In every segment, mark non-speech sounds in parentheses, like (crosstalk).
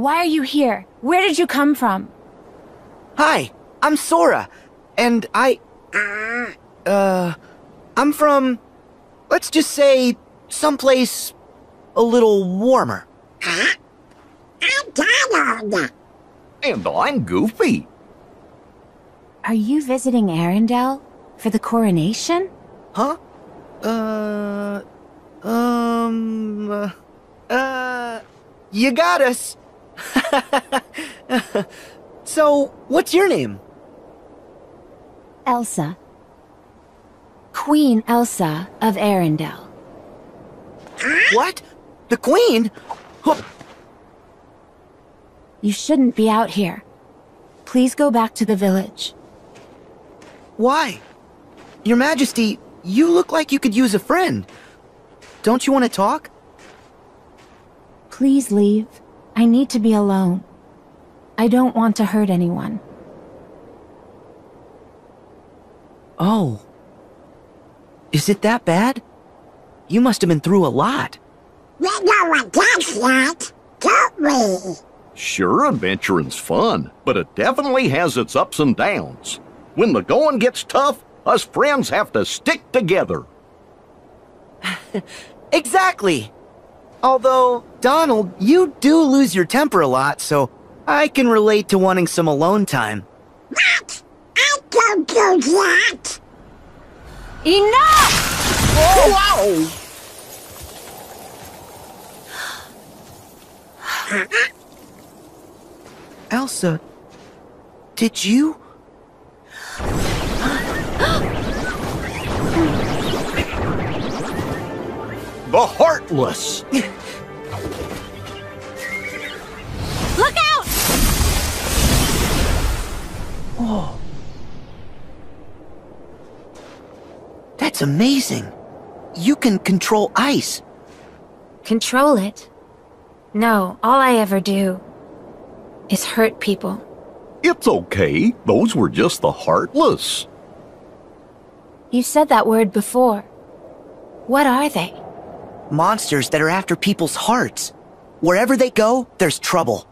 Why are you here? Where did you come from? Hi, I'm Sora, and I. Uh. I'm from. Let's just say. someplace. a little warmer. I'm Donald. And I'm Goofy. Are you visiting Arendelle? For the coronation? Huh? Uh. Um. Uh you got us. (laughs) so, what's your name? Elsa. Queen Elsa of Arendelle. What? The Queen? Huh. You shouldn't be out here. Please go back to the village. Why? Your Majesty, you look like you could use a friend. Don't you want to talk? Please leave. I need to be alone. I don't want to hurt anyone. Oh. Is it that bad? You must have been through a lot. We know what that's like, don't we? Sure, adventuring's fun, but it definitely has its ups and downs. When the going gets tough, us friends have to stick together. (laughs) exactly. Although, Donald, you do lose your temper a lot, so I can relate to wanting some alone time. What? I don't do that. Enough! Oh, Elsa, did you? (gasps) (gasps) (gasps) The Heartless! Look out! Oh. That's amazing. You can control ice. Control it? No, all I ever do is hurt people. It's okay. Those were just the Heartless. You said that word before. What are they? Monsters that are after people's hearts. Wherever they go, there's trouble.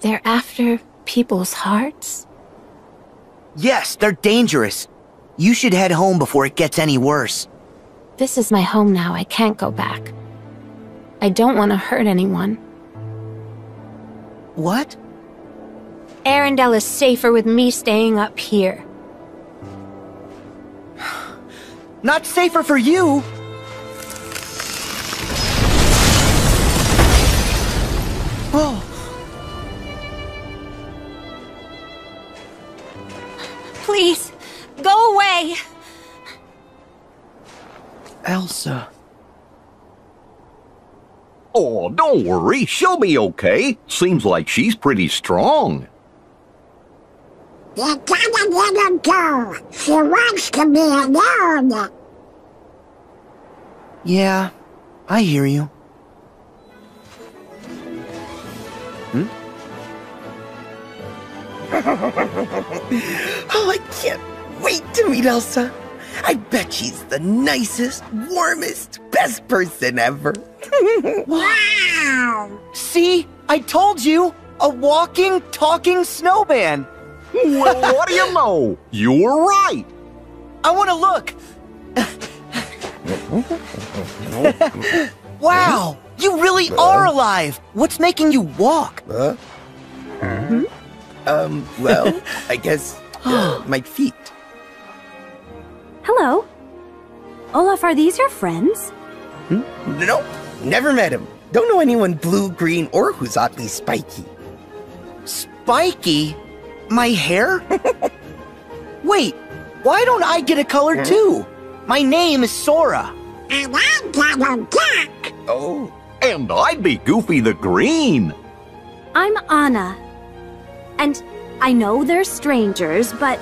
They're after people's hearts? Yes, they're dangerous. You should head home before it gets any worse. This is my home now. I can't go back. I don't want to hurt anyone. What? Arendelle is safer with me staying up here. (sighs) Not safer for you! Elsa. Oh, don't worry. She'll be okay. Seems like she's pretty strong. You gotta let her go. She wants to be alone. Yeah, I hear you. Hmm? (laughs) oh, I can't wait to meet Elsa. I bet she's the nicest, warmest, best person ever. (laughs) wow! See? I told you! A walking, talking snowman! well, what do you know? You were right! I want to look! wow! You really are alive! What's making you walk? Huh? Hmm? Um, well, I guess uh, (gasps) my feet. Hello. Olaf, are these your friends? Hmm? Nope, never met him. Don't know anyone blue, green, or who's oddly spiky. Spiky? My hair? (laughs) Wait, why don't I get a color too? My name is Sora. And I'm Donald Duck. Oh. And I'd be Goofy the Green. I'm Anna. And I know they're strangers, but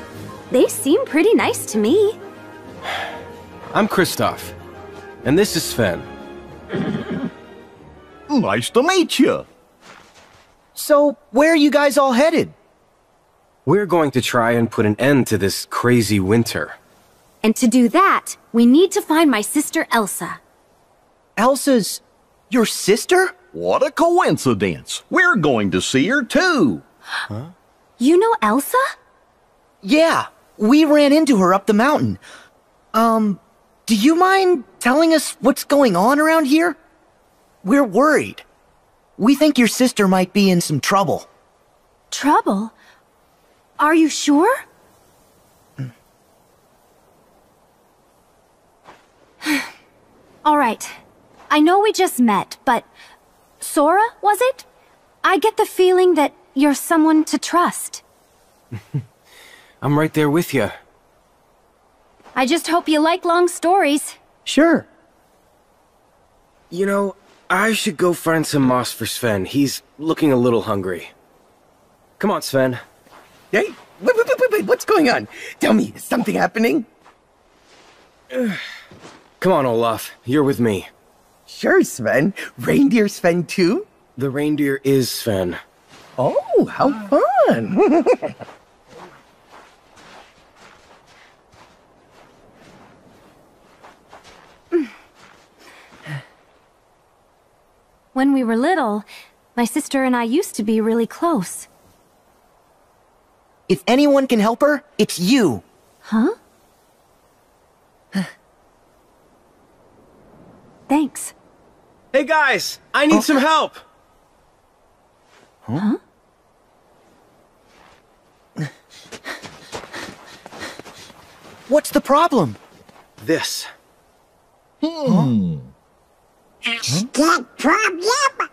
they seem pretty nice to me. I'm Kristoff. And this is Sven. nice to meet you. So, where are you guys all headed? We're going to try and put an end to this crazy winter. And to do that, we need to find my sister Elsa. Elsa's... your sister? What a coincidence. We're going to see her too. Huh? You know Elsa? Yeah, we ran into her up the mountain. Um, do you mind telling us what's going on around here? We're worried. We think your sister might be in some trouble. Trouble? Are you sure? (sighs) All right. I know we just met, but Sora, was it? I get the feeling that you're someone to trust. (laughs) I'm right there with you. I just hope you like long stories. Sure. You know, I should go find some moss for Sven. He's looking a little hungry. Come on, Sven. Hey, wait, wait, wait, wait, wait, what's going on? Tell me, is something happening? (sighs) Come on, Olaf. You're with me. Sure, Sven. Reindeer Sven too? The reindeer is Sven. Oh, how fun! (laughs) When we were little, my sister and I used to be really close. If anyone can help her, it's you. Huh? (sighs) Thanks. Hey guys, I need some oh. help. Huh? What's the problem? This. Hmm. Hmm. A stick problem?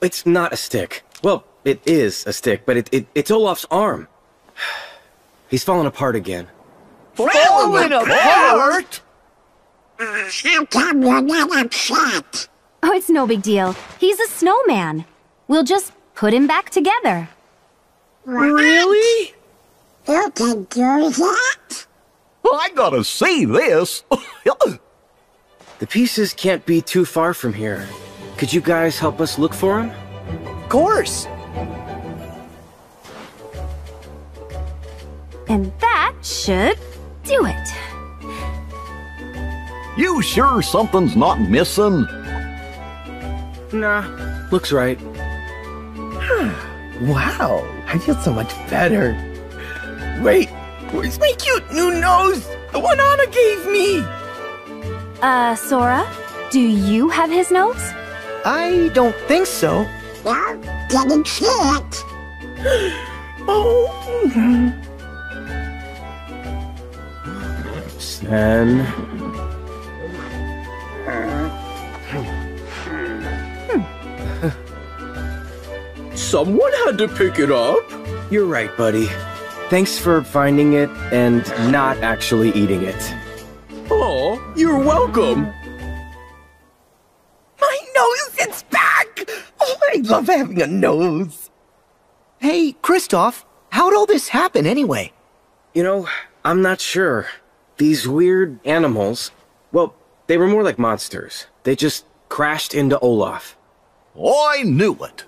It's not a stick. Well, it is a stick, but it, it it's Olaf's arm. (sighs) He's falling apart again. Falling apart? Uh, how come you're not upset? Oh, it's no big deal. He's a snowman. We'll just put him back together. Really? You can do that? I gotta see this. (laughs) (laughs) The pieces can't be too far from here. Could you guys help us look for them? Of course. And that should do it. you sure something's not missing? Nah, looks right. (sighs) wow, I feel so much better. Wait, where's my cute new nose? The one Anna gave me! Uh, Sora, do you have his notes? I don't think so. No, didn't see it. Oh, Sven. (laughs) Someone had to pick it up. You're right, buddy. Thanks for finding it and not actually eating it. Oh, you're welcome. my nose, it's back! Oh, I love having a nose. Hey, Kristoff, how'd all this happen anyway? You know, I'm not sure. These weird animals, well, they were more like monsters. They just crashed into Olaf. I knew it.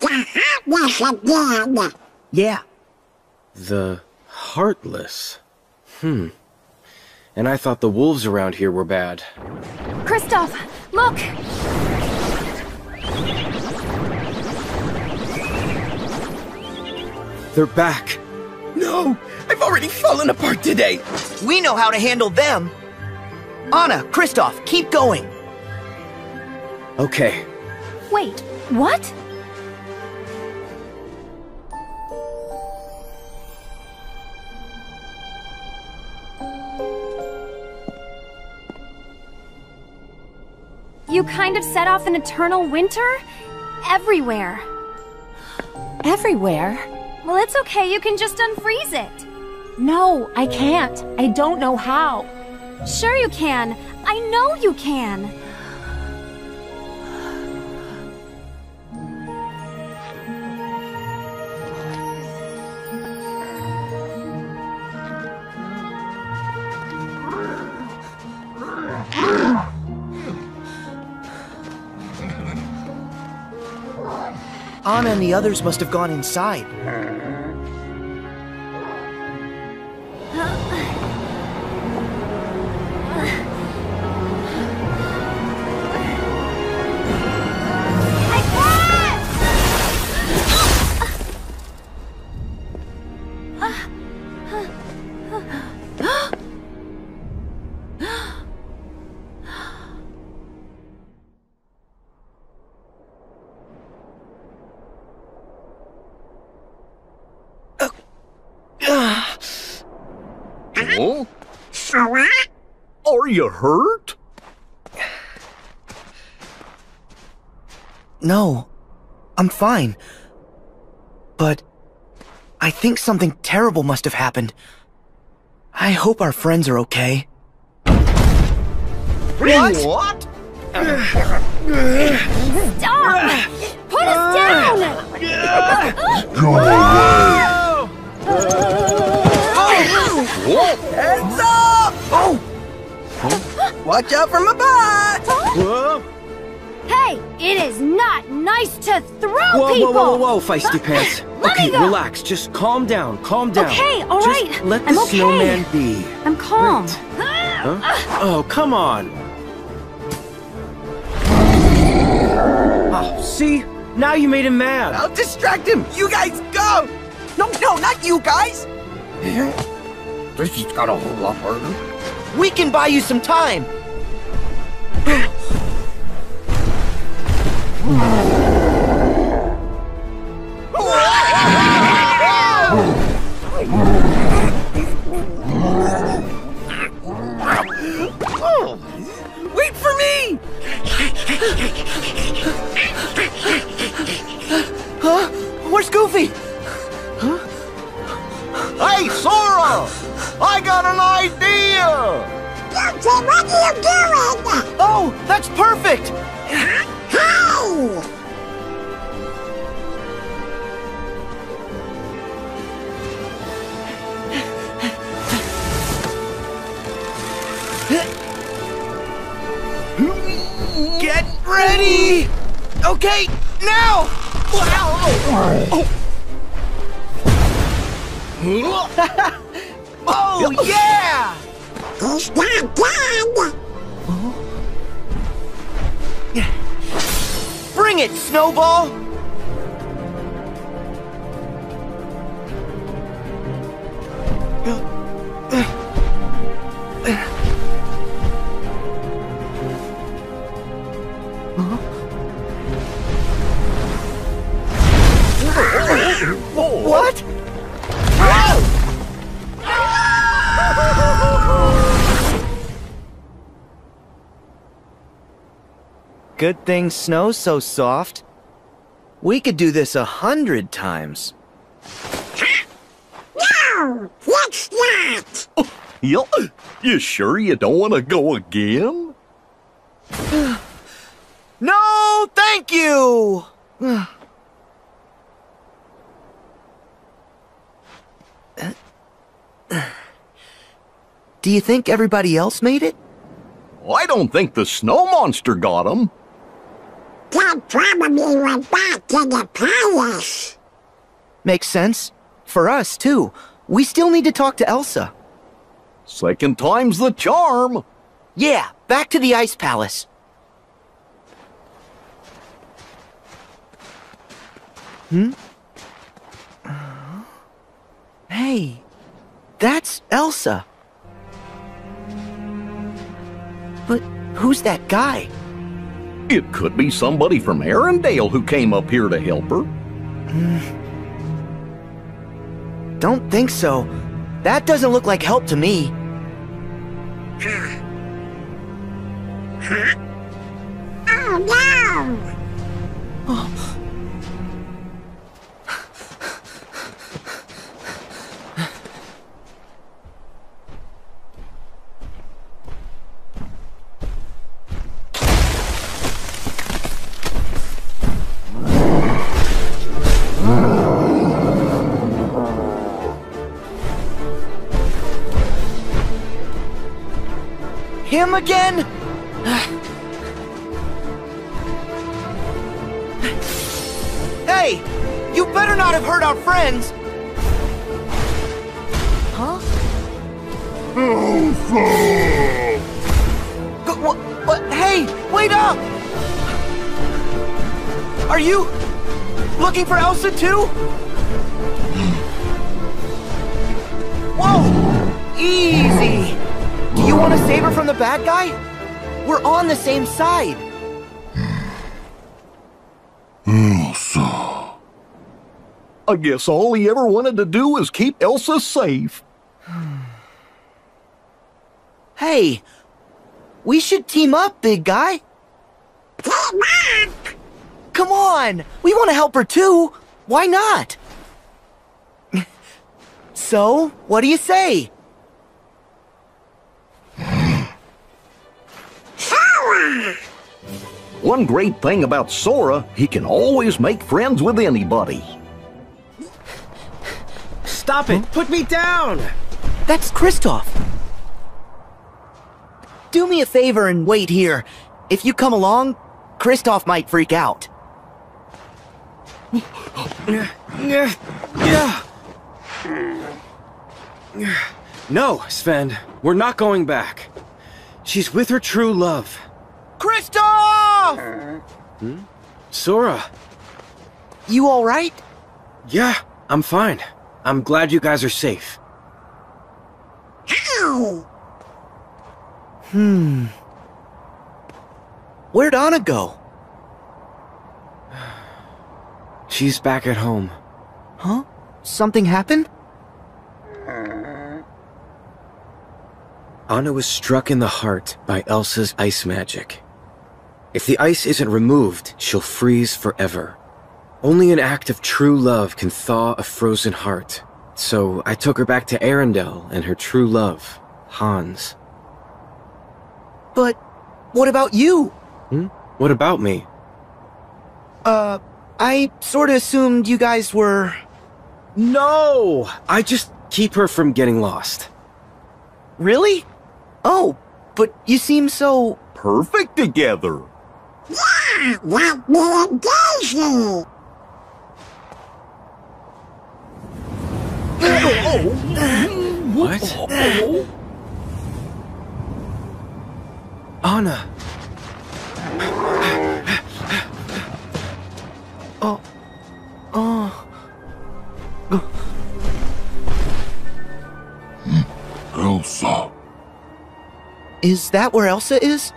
The heartless again. Yeah, The Heartless. Hmm. And I thought the wolves around here were bad. Kristoff, look! They're back. No, I've already fallen apart today. we know how to handle them. Anna, Kristoff, keep going. Okay. Wait, what? You kind of set off an eternal winter? Everywhere. Everywhere? Well, it's okay, you can just unfreeze it. No, I can't. I don't know how. Sure you can. I know you can. (laughs) Anna and the others must have gone inside. Huh? So? Are you hurt? No, I'm fine. But I think something terrible must have happened. I hope our friends are okay. What? What? Stop! Put us down! Heads up! Oh! Watch out for my butt! Whoa! Hey, it is not nice to throw Whoa, people! whoa, whoa, whoa, whoa, feisty pants. Okay, relax. Just calm down. Calm down. Okay, all right. Just let the I'm okay. snowman be. I'm calm. Huh? Oh, come on. Oh, see? Now you made him mad. I'll distract him! You guys go! No, no, not you guys! This has got a whole lot harder. We can buy you some time. Wait for me! huh? Where's Goofy? Hey, Sora! I got an idea! Guilty, what are you doing? Oh, that's perfect! Hey! Get ready! Okay, now! Oh, (laughs) Oh, yeah! He's not dead! Bring it, Snowball! Good thing snow's so soft. We could do this a hundred times. No! Let's not! Yup. You sure you don't want to go again? (sighs) No, thank you! (sighs) Do you think everybody else made it? I don't think the snow monster got him. Dad probably went back to the palace. Makes sense. For us, too. We still need to talk to Elsa. Second time's the charm. Yeah, back to the Ice Palace. Hmm? Uh, Hey, that's Elsa. But who's that guy? It could be somebody from Arendelle who came up here to help her. (sighs) Don't think so. That doesn't look like help to me. (laughs) Oh no! Oh. Him again? hey! You better not have hurt our friends! Huh? Go, what, what? Hey! Wait up! Are you looking for Elsa too? Whoa! Easy! Want to save her from the bad guy? We're on the same side. Hmm. Elsa. I guess all he ever wanted to do was keep Elsa safe. (sighs) Hey, we should team up, big guy. Team up! Come on, we want to help her too. Why not? (laughs) So, what do you say? One great thing about Sora, he can always make friends with anybody. Stop it! Put me down! That's Kristoff. Do me a favor and wait here. If you come along, Kristoff might freak out. No, Sven, we're not going back. She's with her true love. Kristoff! Hmm? Sora. You alright? Yeah, I'm fine. I'm glad you guys are safe. Ow! Hmm. Where'd Anna go? (sighs) She's back at home. Huh? Something happened? Anna was struck in the heart by Elsa's ice magic. If the ice isn't removed, she'll freeze forever. Only an act of true love can thaw a frozen heart. So I took her back to Arendelle and her true love, Hans. But what about you? Hmm? What about me? Uh, I sorta assumed you guys were. No! I just keep her from getting lost. Really? Oh, but you seem so. Perfect together. Yeah, like me and Daisy! What? Anna! Oh. Oh. Elsa. Is that where Elsa is?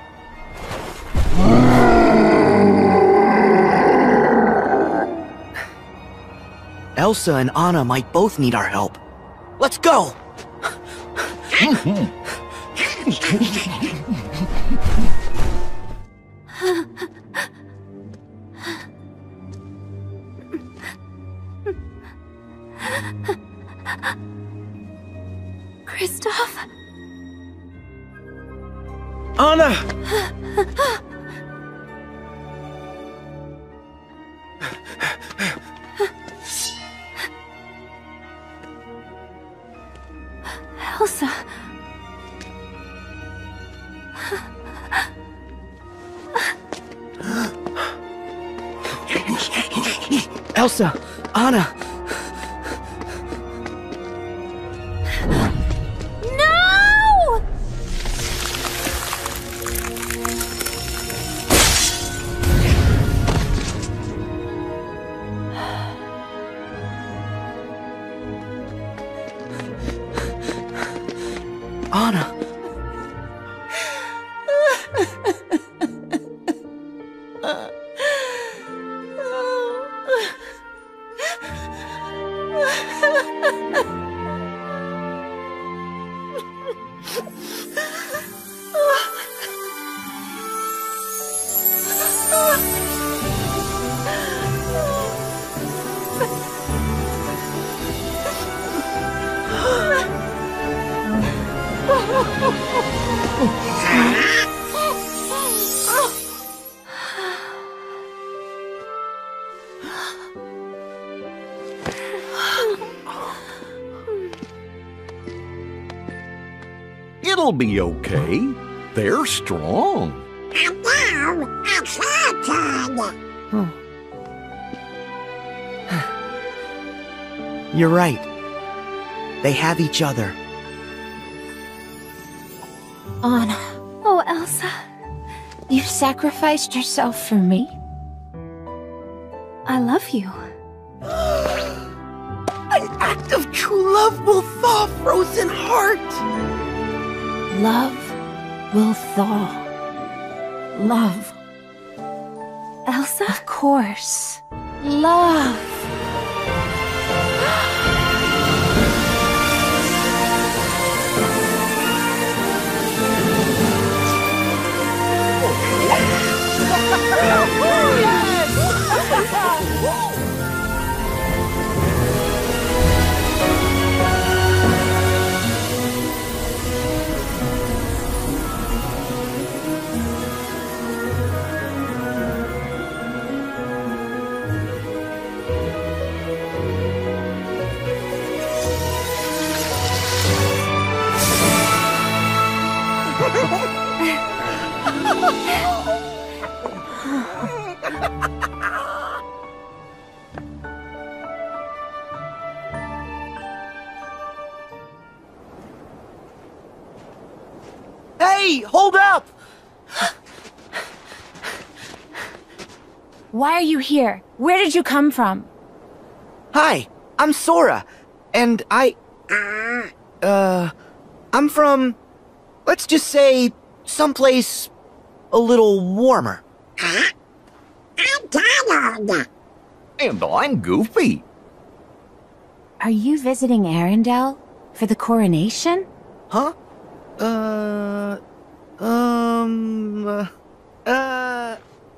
Elsa and Anna might both need our help. Let's go! Kristoff? Anna! Anna! It'll be okay. They're strong. And now, it's her turn! (sighs) You're right. They have each other. Anna, Oh, Elsa. you sacrificed yourself for me? Why are you here? Where did you come from? Hi, I'm Sora, and I. Uh. I'm from. Let's just say. someplace. a little warmer. I'm Donald. And I'm Goofy. Are you visiting Arendelle? For the coronation? Huh? Uh. Um. Uh. uh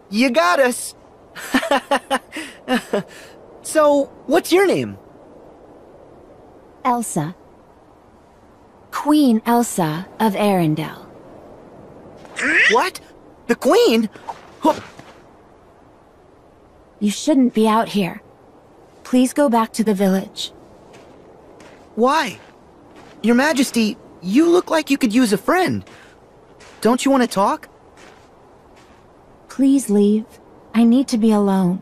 you got us. (laughs) so, what's your name? Elsa. Queen Elsa of Arendelle. What? The Queen? Huh. You shouldn't be out here. Please go back to the village. Why? Your Majesty, you look like you could use a friend. Don't you want to talk? Please leave. I need to be alone.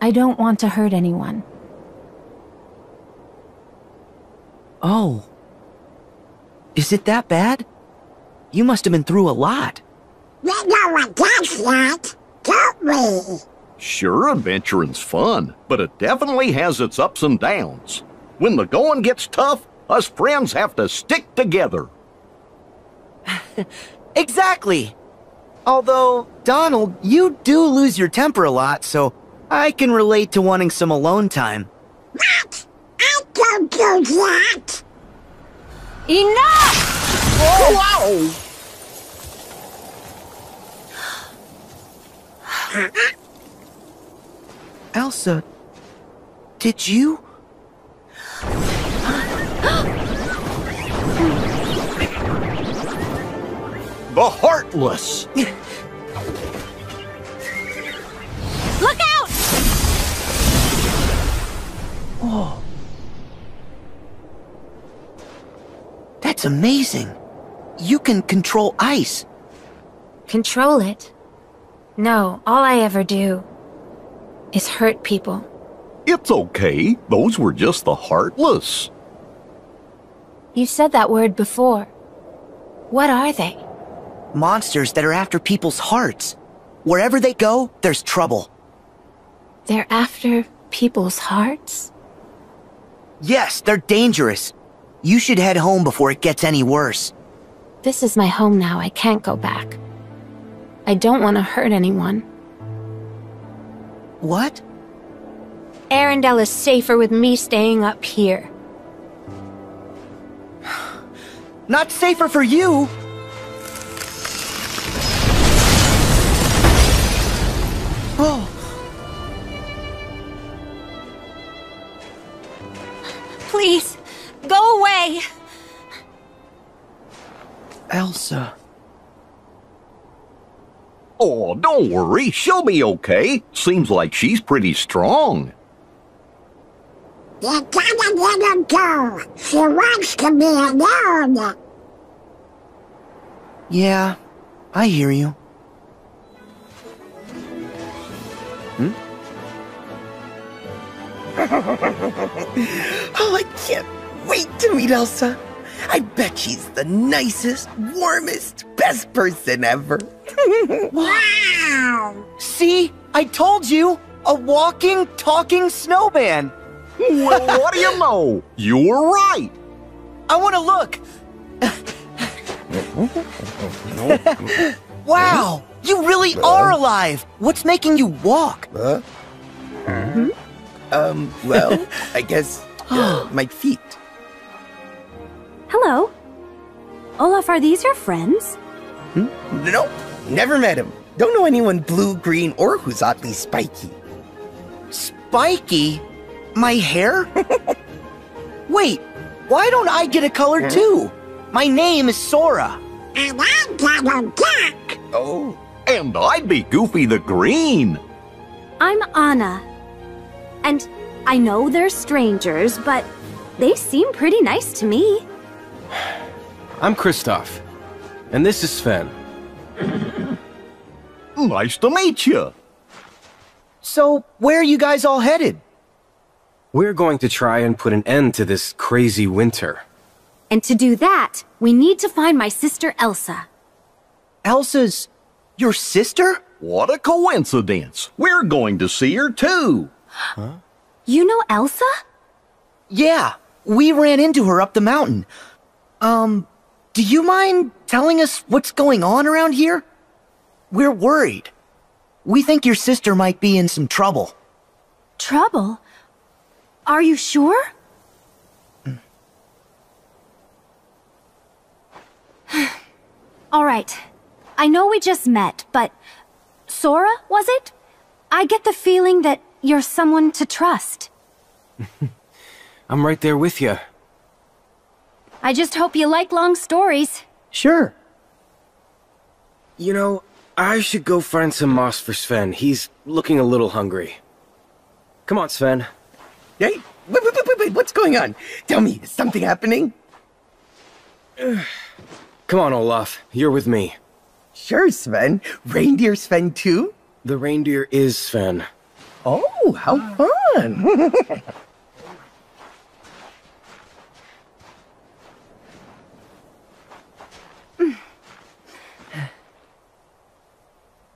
I don't want to hurt anyone. Oh. Is it that bad? You must have been through a lot. We know what that's like, don't we? Sure, adventuring's fun, but it definitely has its ups and downs. When the going gets tough, us friends have to stick together. (laughs) exactly. Although, Donald, you do lose your temper a lot, so I can relate to wanting some alone time. What? I don't do that. Enough! Whoa! Elsa, did you? (gasps) (gasps) (gasps) The Heartless! Look out! Oh. That's amazing. You can control ice. Control it? No, all I ever do is hurt people. It's okay. Those were just the Heartless. You said that word before. What are they? Monsters that are after people's hearts. Wherever they go, there's trouble. They're after people's hearts? Yes, they're dangerous. You should head home before it gets any worse. This is my home now. I can't go back. I don't want to hurt anyone. What? Arendelle is safer with me staying up here. Not safer for you! Oh. Please, go away! Elsa. Oh, don't worry. She'll be okay. Seems like she's pretty strong. You gotta let her go. She wants to be alone. Yeah, I hear you. Oh, I can't wait to meet Elsa. I bet she's the nicest, warmest, best person ever. (laughs) Wow. See? I told you! A walking, talking snowman! well, what do you know? You were right. I want to look! (laughs) wow! You really are alive! What's making you walk? Huh? Hmm? Um, well, (laughs) I guess uh, (gasps) my feet. Hello. Olaf, are these your friends? Nope, never met him. Don't know anyone blue, green, or who's oddly spiky. Spiky? My hair? (laughs) Wait, why don't I get a color too? My name is Sora. And I'm Donald Duck. Oh, And I'd be Goofy the Green. I'm Anna. And I know they're strangers, but they seem pretty nice to me. (sighs) I'm Kristoff. And this is Sven. (laughs) Nice to meet you. So, where are you guys all headed? We're going to try and put an end to this crazy winter. And to do that, we need to find my sister Elsa. Elsa's your sister? What a coincidence. We're going to see her too. You know Elsa? Yeah, we ran into her up the mountain. Um, do you mind telling us what's going on around here? We're worried. We think your sister might be in some trouble. Trouble? Are you sure? (sighs) All right. I know we just met, but Sora, was it? I get the feeling that you're someone to trust. (laughs) I'm right there with you. I just hope you like long stories. Sure. You know, I should go find some moss for Sven. He's looking a little hungry. Come on, Sven. Hey, wait, wait, wait, wait, wait, what's going on? Tell me, is something happening? (sighs) Come on, Olaf. You're with me. Sure, Sven. Reindeer Sven too? The reindeer is Sven. Oh, how fun! (laughs)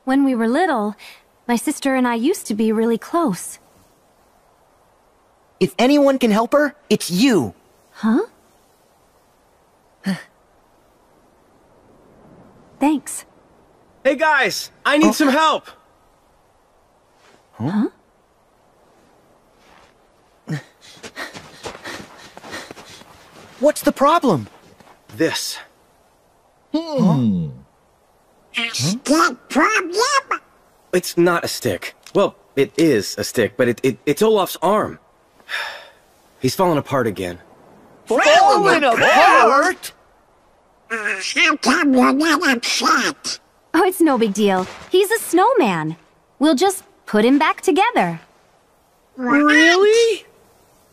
When we were little, my sister and I used to be really close. If anyone can help her, it's you. Huh? (sighs) Thanks. Hey guys, I need oh. some help. Huh? What's the problem? This. Hmm. Stick problem? It's not a stick. Well, it is a stick, but it, it it's Olaf's arm. (sighs) He's falling apart again. Falling apart? Uh, how come you're not upset? Oh, it's no big deal. He's a snowman. We'll just put him back together. Really?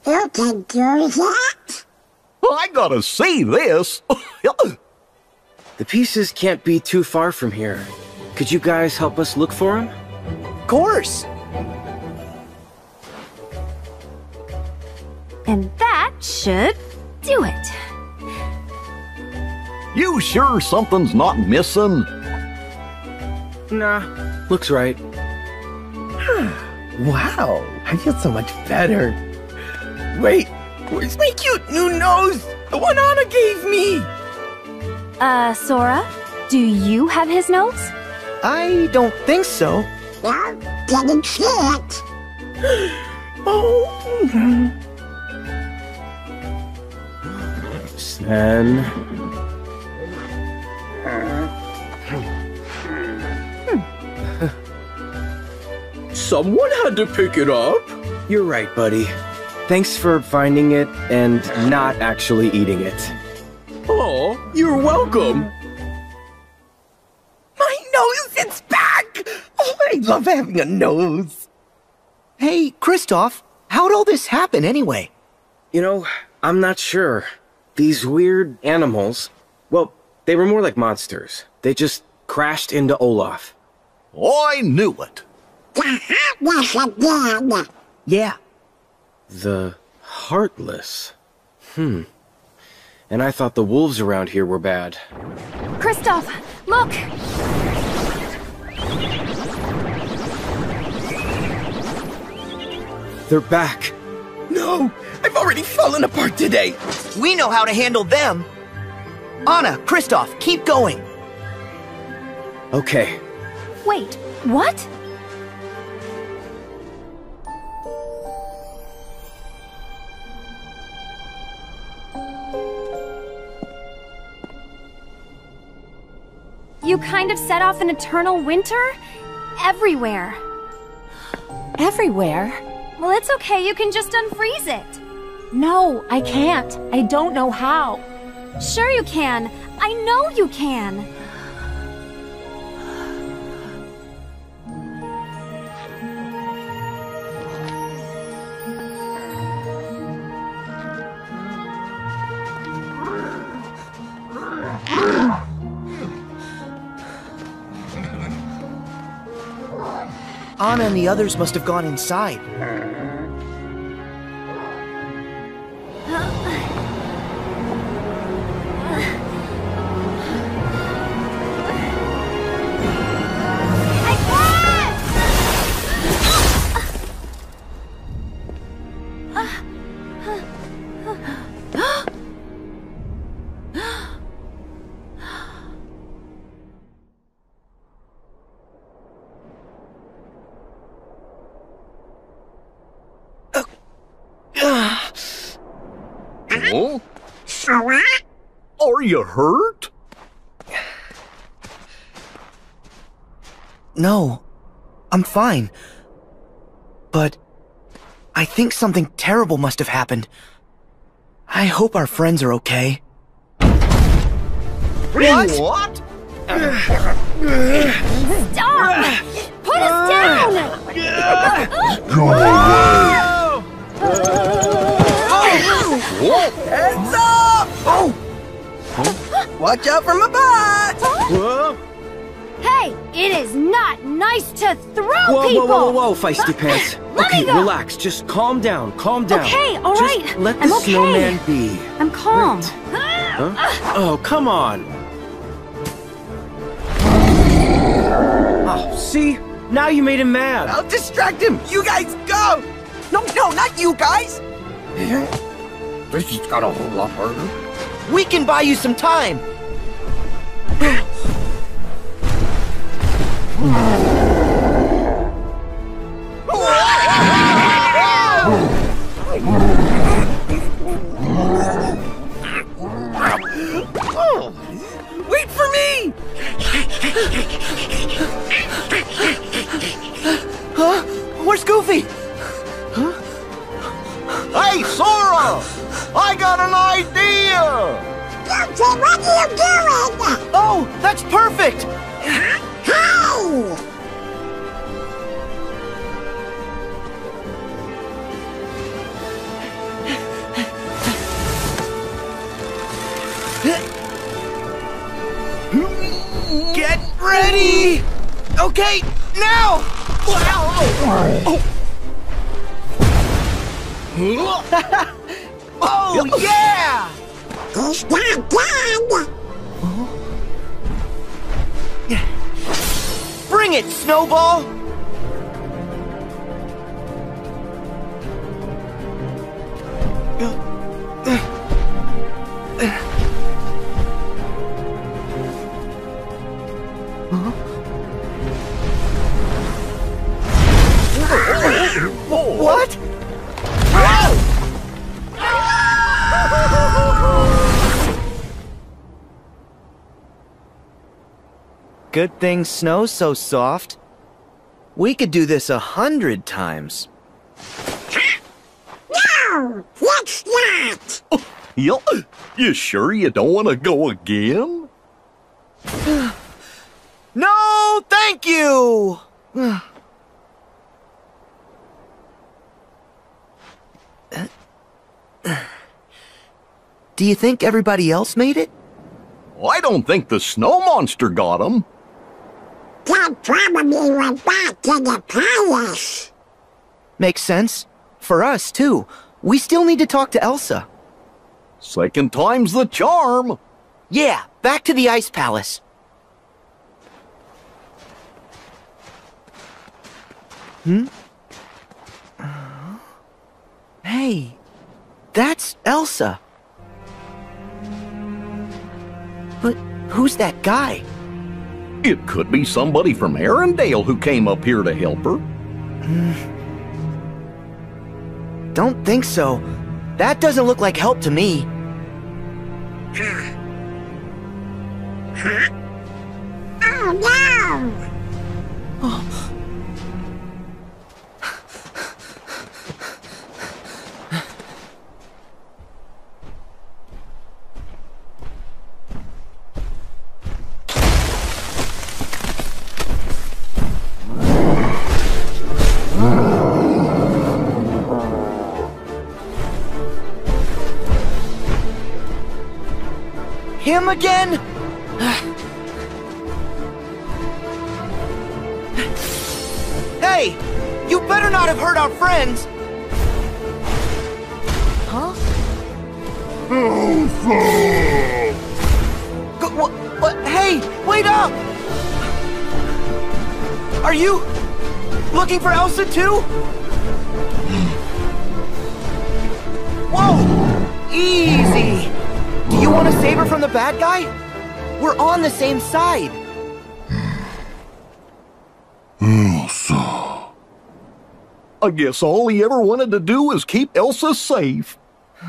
You can do that? I gotta see this. (laughs) The pieces can't be too far from here. Could you guys help us look for him? Of course. And that should do it. you sure something's not missing? Nah, looks right. (sighs) wow, I feel so much better. Wait, where's my cute new nose? The one Anna gave me! Uh, Sora, do you have his nose? I don't think so. No, didn't see it. Oh, Sven. Someone had to pick it up. You're right, buddy. Thanks for finding it and not actually eating it. Oh, you're welcome. my nose is back! Oh, I love having a nose. Hey, Kristoff, how'd all this happen anyway? You know, I'm not sure. These weird animals, well, they were more like monsters. They just crashed into Olaf. I knew it. The heartless again. Yeah, The Heartless. Hmm. And I thought the wolves around here were bad. Kristoff, look! They're back. No, I've already fallen apart today. we know how to handle them. Anna, Kristoff, keep going. Okay. Wait, what? You kind of set off an eternal winter? Everywhere. Everywhere? Well, it's okay, you can just unfreeze it. No, I can't. I don't know how. Sure you can. I know you can. Anna and the others must have gone inside. Huh? Sora? Are you hurt? No, I'm fine. But I think something terrible must have happened. I hope our friends are okay. What? What? Stop! Put us down! Go away! Ah! Heads up! Oh! Watch out for my butt! Whoa, Hey, it is not nice to throw whoa, people! whoa, whoa, whoa, whoa, feisty pants. Let me okay, go. relax. Just calm down. Calm down. Okay, all Just right. Let the I'm okay. snowman be. I'm calm. Huh? Oh, come on. Oh, see? Now you made him mad. I'll distract him! You guys go! No, no, not you guys! This just got a whole lot harder. We can buy you some time. Wait for me! Huh? Where's Goofy? Hey, Sora! I got an idea! Goofy, what are you doing? Oh, that's perfect! Hey! Get ready! Okay, now! Oh, Oh, yeah! Not dead! Bring it, Snowball! Uh, uh, uh. Good thing snow's so soft. We could do this a hundred times. No! Let's not! You, you sure you don't want to go again? (sighs) No, thank you! (sighs) Do you think everybody else made it? I don't think the snow monster got him. Dad probably went back to the palace. Makes sense. For us, too. We still need to talk to Elsa. Second time's the charm. Yeah, back to the Ice Palace. Hmm? Hey, that's Elsa. But who's that guy? It could be somebody from Arendelle who came up here to help her. (sighs) Don't think so. That doesn't look like help to me. (sighs) Oh no! Oh. again? hey! You better not have hurt our friends! Huh? Alpha! What, what, hey! Wait up! Are you... looking for Elsa too? Whoa! Easy! To save her from the bad guy? We're on the same side. Elsa. I guess all he ever wanted to do was keep Elsa safe. (sighs)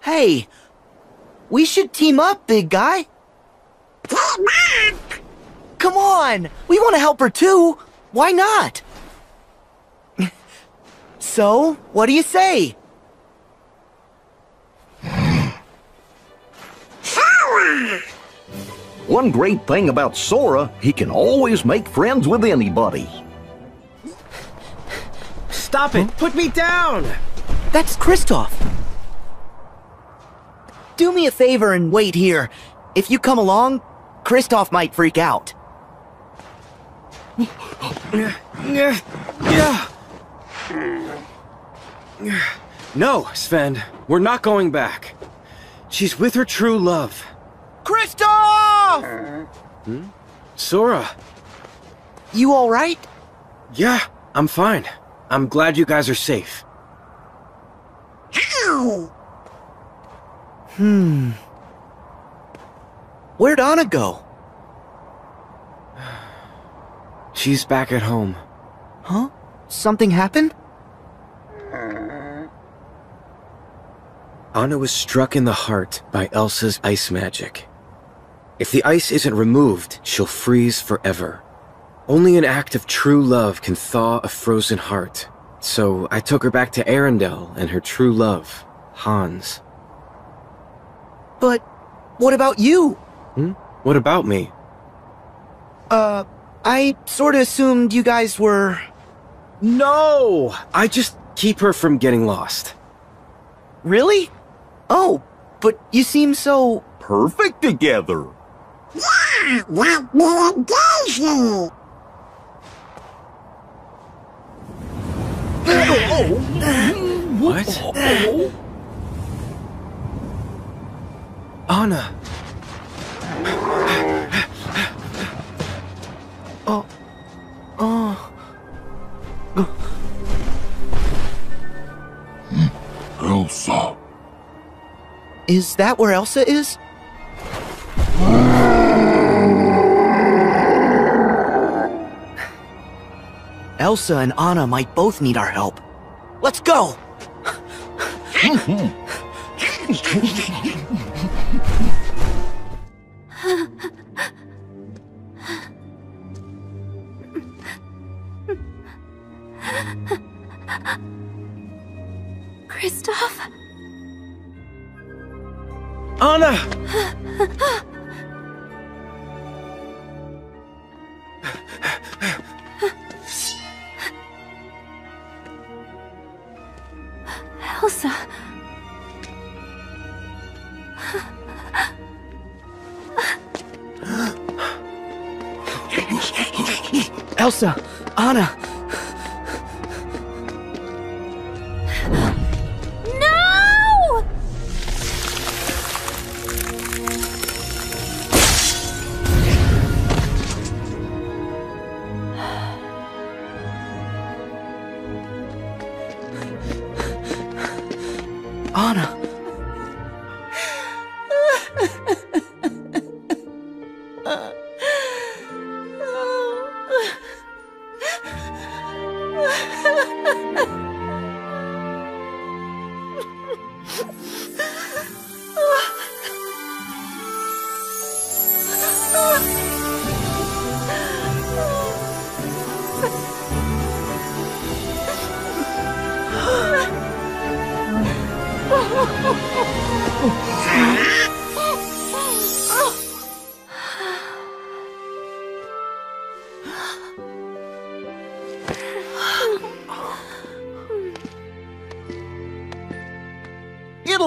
Hey, we should team up, big guy. Team up! Come on, we want to help her too. Why not? (laughs) so, what do you say? Sora! One great thing about Sora, he can always make friends with anybody. Stop it! Put me down! That's Kristoff. Do me a favor and wait here. If you come along, Kristoff might freak out. No, Sven, we're not going back. She's with her true love. Kristoff! Hmm? Sora. You alright? Yeah, I'm fine. I'm glad you guys are safe. Ow! Hmm. Where'd Anna go? (sighs) She's back at home. Huh? Something happened? Anna was struck in the heart by Elsa's ice magic. If the ice isn't removed, she'll freeze forever. Only an act of true love can thaw a frozen heart. So I took her back to Arendelle and her true love, Hans. But what about you? Hmm? What about me? Uh, I sorta assumed you guys were. No! I just keep her from getting lost. Really? Oh, but you seem so. Perfect together. Yeah, like me and Daisy! What? Anna! Oh. Oh. Elsa. Is that where Elsa is? Elsa and Anna might both need our help. Let's go! (laughs)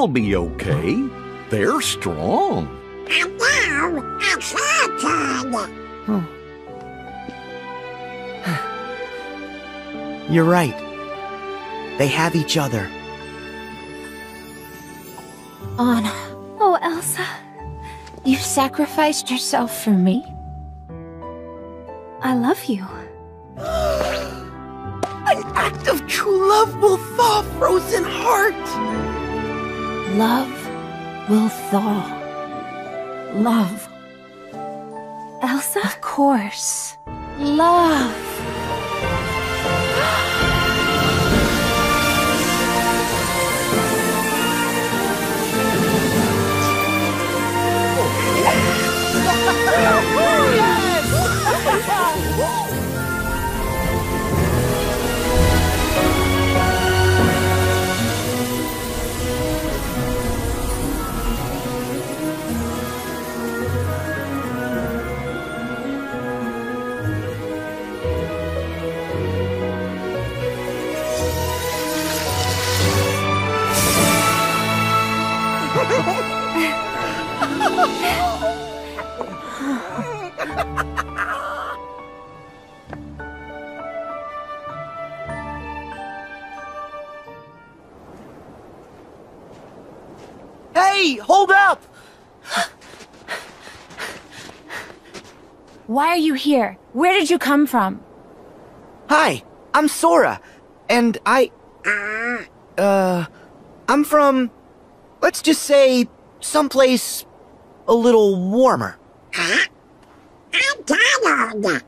It'll be okay. They're strong. And now, it's your turn! (sighs) You're right. They have each other. Anna, Oh, Elsa. you sacrificed yourself for me. You here? Where did you come from? Hi, I'm Sora, and I. Uh. I'm from. Let's just say. someplace. a little warmer. I'm Donald.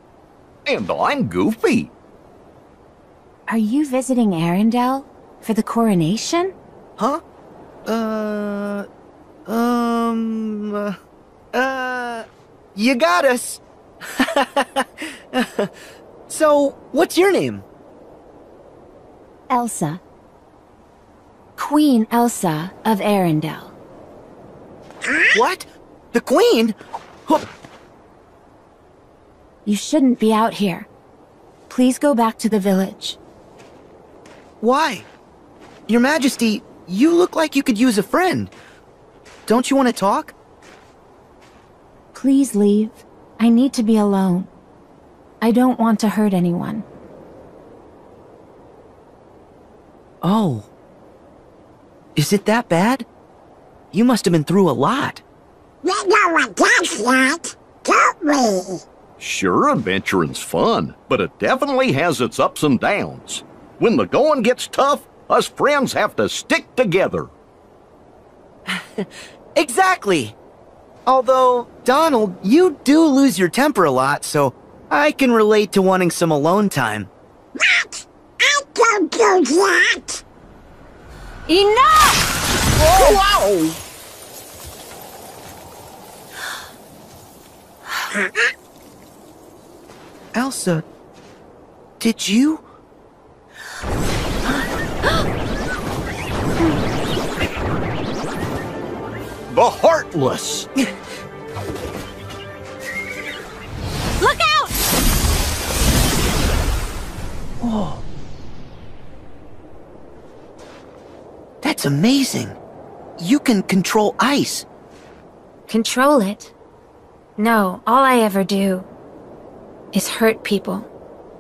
And I'm Goofy. Are you visiting Arendelle? For the coronation? Huh? Uh. Um. Uh. uh you got us. (laughs) so, what's your name? Elsa. Queen Elsa of Arendelle. What? The Queen? You shouldn't be out here. Please go back to the village. Why? Your Majesty, you look like you could use a friend. Don't you want to talk? Please leave. I need to be alone. I don't want to hurt anyone. Oh. Is it that bad? You must have been through a lot. We know what that's like, don't we? Sure, adventuring's fun, but it definitely has its ups and downs. When the going gets tough, us friends have to stick together. (laughs) Exactly. Although, Donald, you do lose your temper a lot, so I can relate to wanting some alone time. What? I don't do that. Enough! Wow! Elsa, did you? The Heartless! Look out! Oh. That's amazing. You can control ice. Control it? No, all I ever do is hurt people.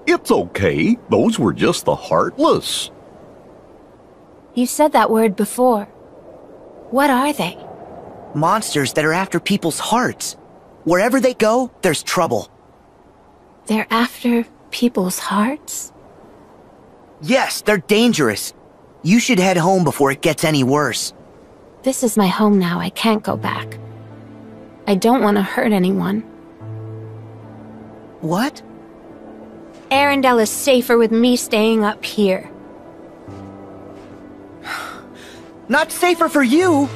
It's okay. Those were just the Heartless. You said that word before. What are they? Monsters that are after people's hearts. Wherever they go, there's trouble. They're after people's hearts? Yes, they're dangerous. You should head home before it gets any worse. This is my home now. I can't go back. I don't want to hurt anyone. What? Arendelle is safer with me staying up here. (sighs) Not safer for you!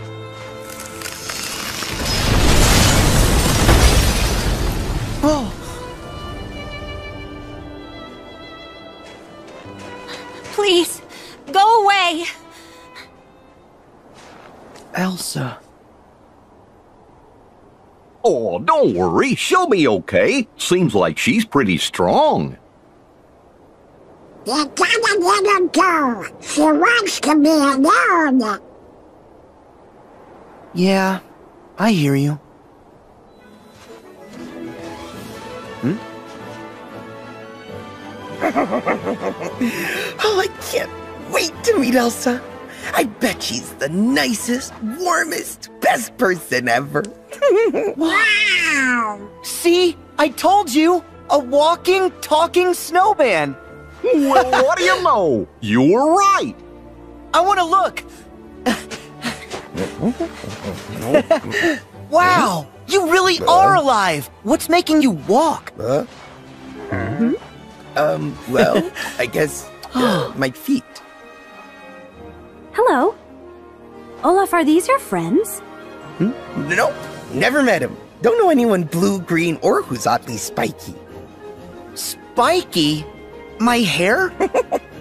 Elsa. Oh, don't worry. She'll be okay. Seems like she's pretty strong. You gotta let her go. She wants to be alone. Yeah, I hear you. Hmm? (laughs) Oh, I can't wait to meet Elsa. I bet she's the nicest, warmest, best person ever. (laughs) Wow. See? I told you! A walking, talking snowman! Well, what do you (laughs) know? You were right. I want to look! Wow, you really are alive. What's making you walk? Huh? Um, well, I guess uh, (gasps) my feet. Hello. Olaf, are these your friends? Hmm? Nope, never met him. Don't know anyone blue, green, or who's oddly spiky. Spiky? My hair?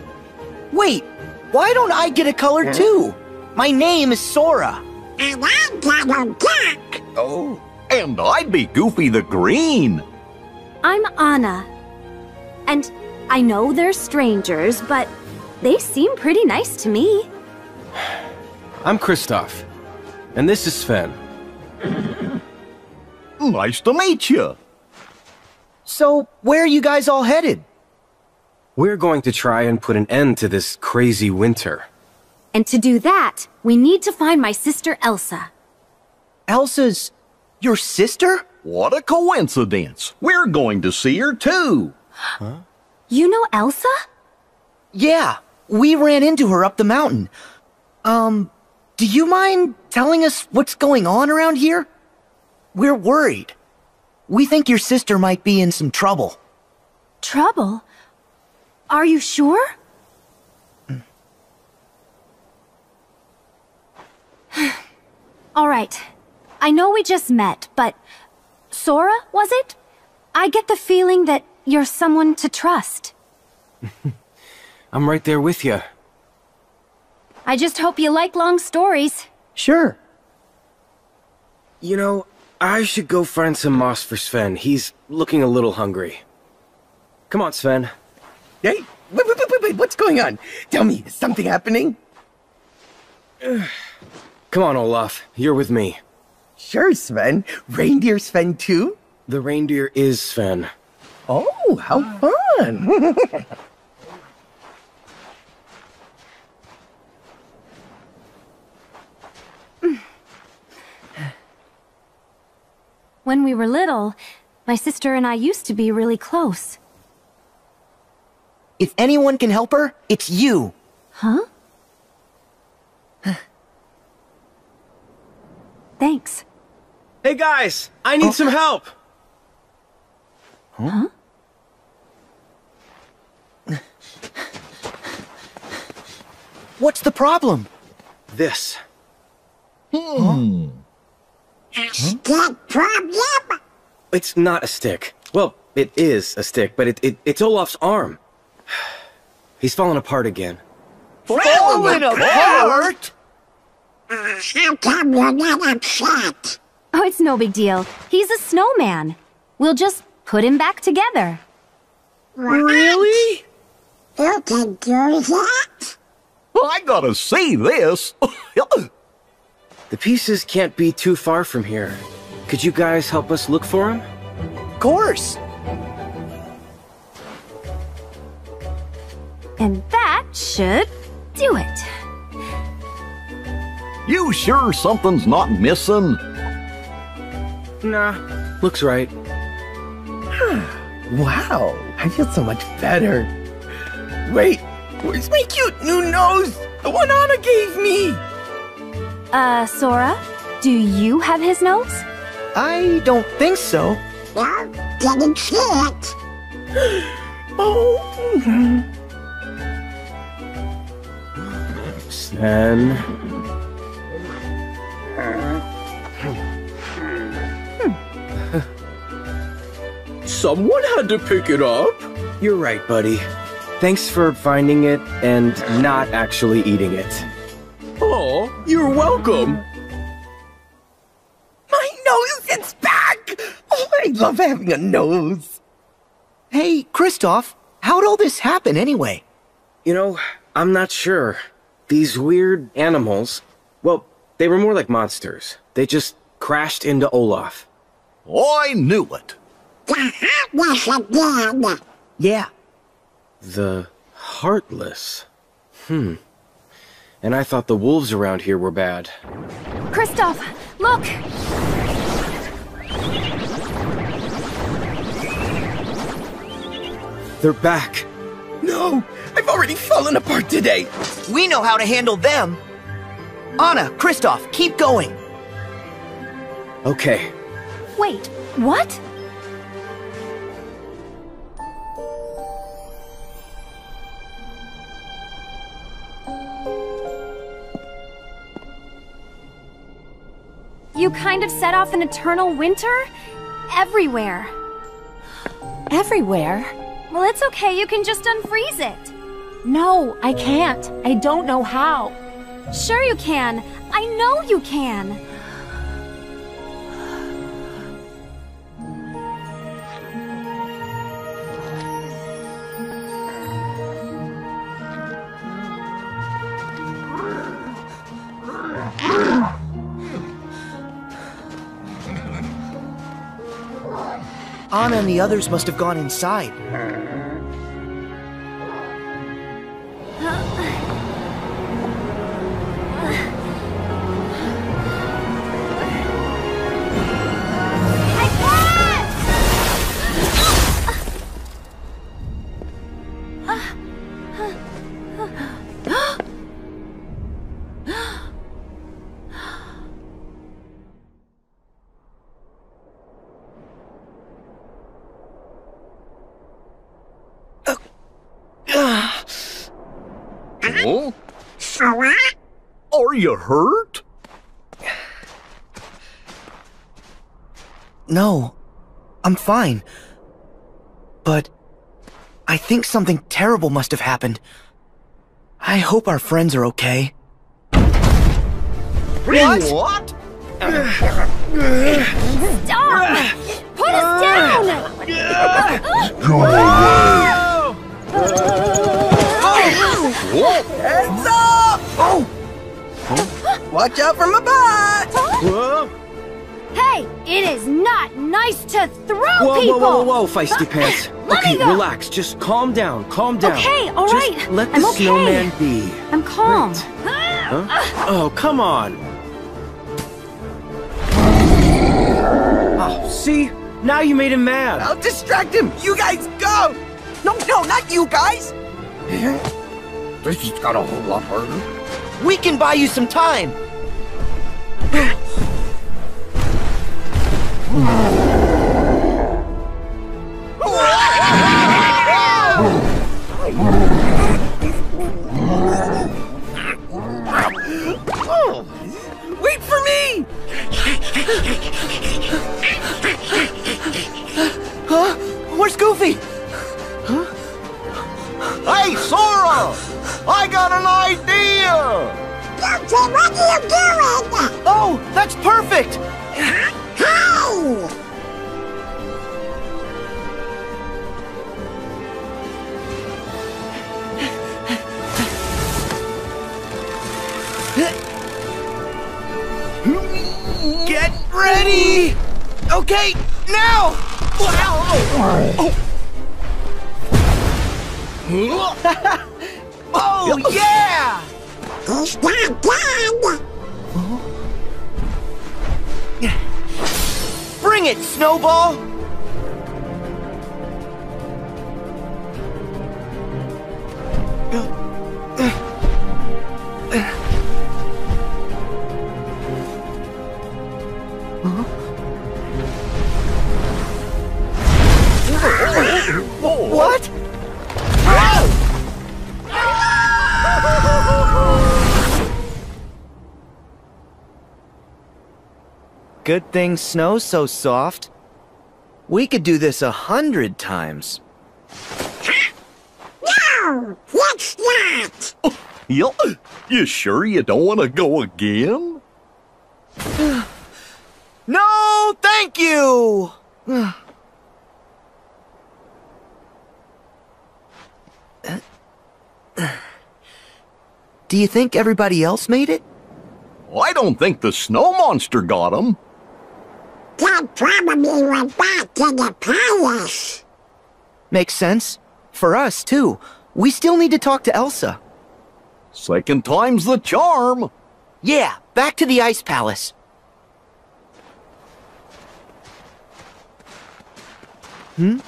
(laughs) Wait, why don't I get a color too? My name is Sora. And I got a duck. Oh, And I'd be Goofy the Green. I'm Anna. And I know they're strangers, but they seem pretty nice to me. I'm Kristoff. And this is Sven. Nice to meet you. So, where are you guys all headed? We're going to try and put an end to this crazy winter. And to do that, we need to find my sister Elsa. Elsa's your sister? What a coincidence. We're going to see her too. Huh? (gasps) You know Elsa? Yeah, we ran into her up the mountain. Um, do you mind telling us what's going on around here? We're worried. We think your sister might be in some trouble. Trouble? Are you sure? (sighs) All right. I know we just met, but Sora, was it? I get the feeling that you're someone to trust. (laughs) I'm right there with you. I just hope you like long stories. Sure. You know, I should go find some moss for Sven. He's looking a little hungry. Come on, Sven. hey, wait, wait, wait, wait, wait, what's going on? Tell me, is something happening? (sighs) Come on, Olaf. You're with me. Sure, Sven. Reindeer Sven too? The reindeer is Sven. Oh, how fun! (laughs) When we were little, my sister and I used to be really close. If anyone can help her, it's you. Huh? (sighs) Thanks. Hey guys, I need some help. Huh? What's the problem? This. Hmm. Hmm. Stick problem? It's not a stick. Well, it is a stick, but it, it it's Olaf's arm. (sighs) He's fallen apart again. Falling apart? Uh, how come you're not upset? Oh, it's no big deal. He's a snowman. We'll just put him back together. Really? You can do that? I gotta see this. (laughs) The pieces can't be too far from here. Could you guys help us look for them? Of course. And that should do it. you sure something's not missing? Nah, looks right. (sighs) wow, I feel so much better. Wait, where's my cute new nose? The one Anna gave me! Uh, Sora, do you have his notes? I don't think so. No, didn't see it. (gasps) Oh, mhm. Sven. Someone had to pick it up. You're right, buddy. Thanks for finding it and not actually eating it. Oh, you're welcome. my nose is back! Oh, I love having a nose. Hey, Kristoff, how'd all this happen anyway? You know, I'm not sure. These weird animals, well, they were more like monsters. They just crashed into Olaf. I knew it. The heartless again. Yeah, The Heartless. Hmm. And I thought the wolves around here were bad. Kristoff, look! They're back. No, I've already fallen apart today. we know how to handle them. Anna, Kristoff, keep going. Okay. Wait, what? You kind of set off an eternal winter? Everywhere. Everywhere? Well, it's okay, you can just unfreeze it. No, I can't. I don't know how. Sure you can. I know you can. Anna and the others must have gone inside. Huh? You hurt? No, I'm fine. But I think something terrible must have happened. I hope our friends are okay. What? What? Stop! Put us down! Oh! What? Heads up! Oh! Watch out for my butt! Hey, it is not nice to throw Whoa, people! whoa, whoa, whoa, whoa, feisty uh, pants. (laughs) Let me okay, go. relax. Just calm down. Calm down. Okay, all Just right. let the I'm okay. snowman be. I'm calm. Huh? Oh, come on. Oh, see? Now you made him mad. I'll distract him! You guys go! No, no, not you guys! This just got a whole lot harder. We can buy you some time. Wait for me! Huh? Where's Goofy? Hey, Sora! I got an idea! Goofy, what are you doing? Oh, that's perfect! Hey! Get ready! Okay, now! oh, oh. Oh, yeah! He's not dead! Bring it, Snowball! Good thing snow's so soft. We could do this a hundred times. No! Let's not! You, you sure you don't want to go again? (sighs) No, thank you! (sighs) Do you think everybody else made it? I don't think the snow monster got him. Dad probably went back to the palace. Makes sense. For us, too. We still need to talk to Elsa. Second time's the charm. Yeah, back to the Ice Palace. Hmm?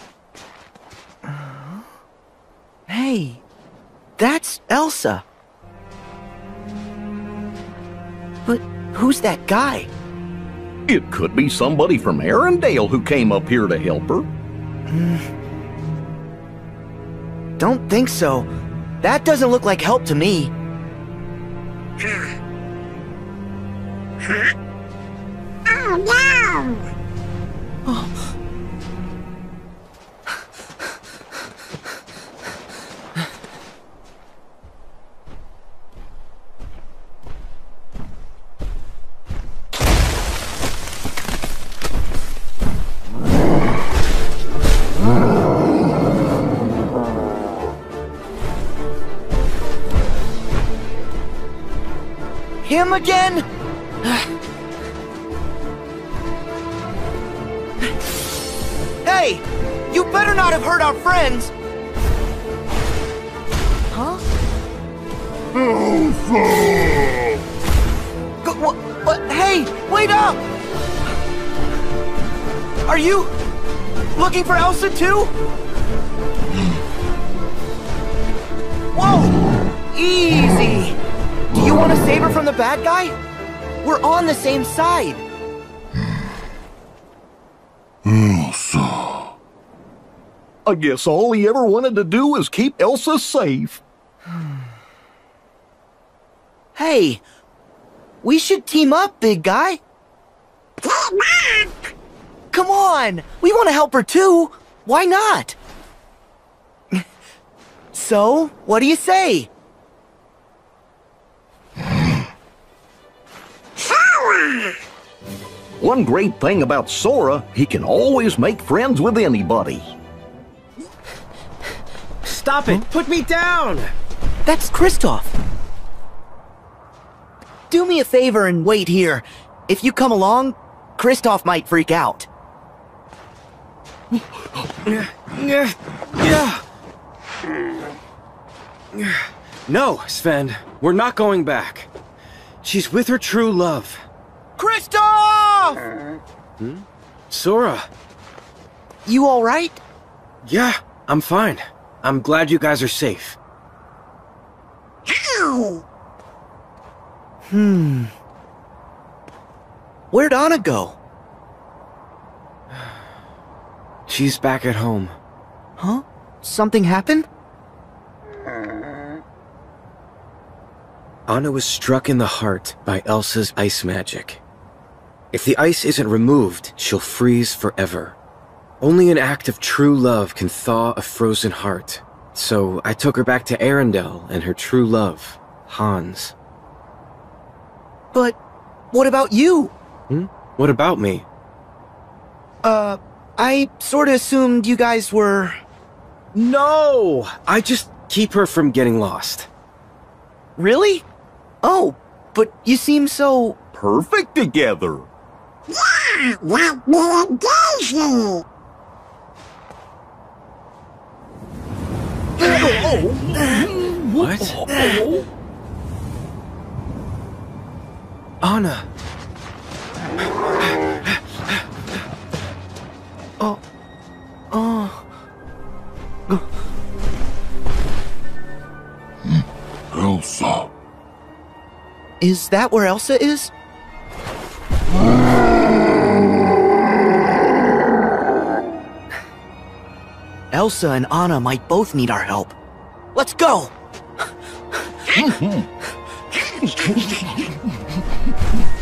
Hey, that's Elsa. But who's that guy? It could be somebody from Arendelle who came up here to help her. (sighs) Don't think so. That doesn't look like help to me. (laughs) Oh no! Oh. Him again? hey! You better not have hurt our friends! Huh? Go- wha- what? Hey! Wait up! Are you looking for Elsa too? To save her from the bad guy? We're on the same side. Elsa. I guess all he ever wanted to do was keep Elsa safe. (sighs) Hey, we should team up, big guy. Team up! Come on, we want to help her too. Why not? (laughs) so, what do you say? One great thing about Sora, he can always make friends with anybody. Stop it! Put me down! That's Kristoff. Do me a favor and wait here. If you come along, Kristoff might freak out. No, Sven, we're not going back. She's with her true love. Kristoff! Hmm? Sora. You alright? Yeah, I'm fine. I'm glad you guys are safe. Ow! Hmm. Where'd Anna go? (sighs) She's back at home. Huh? Something happened? Anna was struck in the heart by Elsa's ice magic. If the ice isn't removed, she'll freeze forever. Only an act of true love can thaw a frozen heart. So I took her back to Arendelle and her true love, Hans. But what about you? Hmm? What about me? Uh, I sorta assumed you guys were. No! I just keep her from getting lost. Really? Oh, but you seem so. Perfect together. Yeah, like me and Daisy! What? Anna! Oh. Oh. Elsa. Is that where Elsa is? Elsa and Anna might both need our help. Let's go! (laughs) (laughs)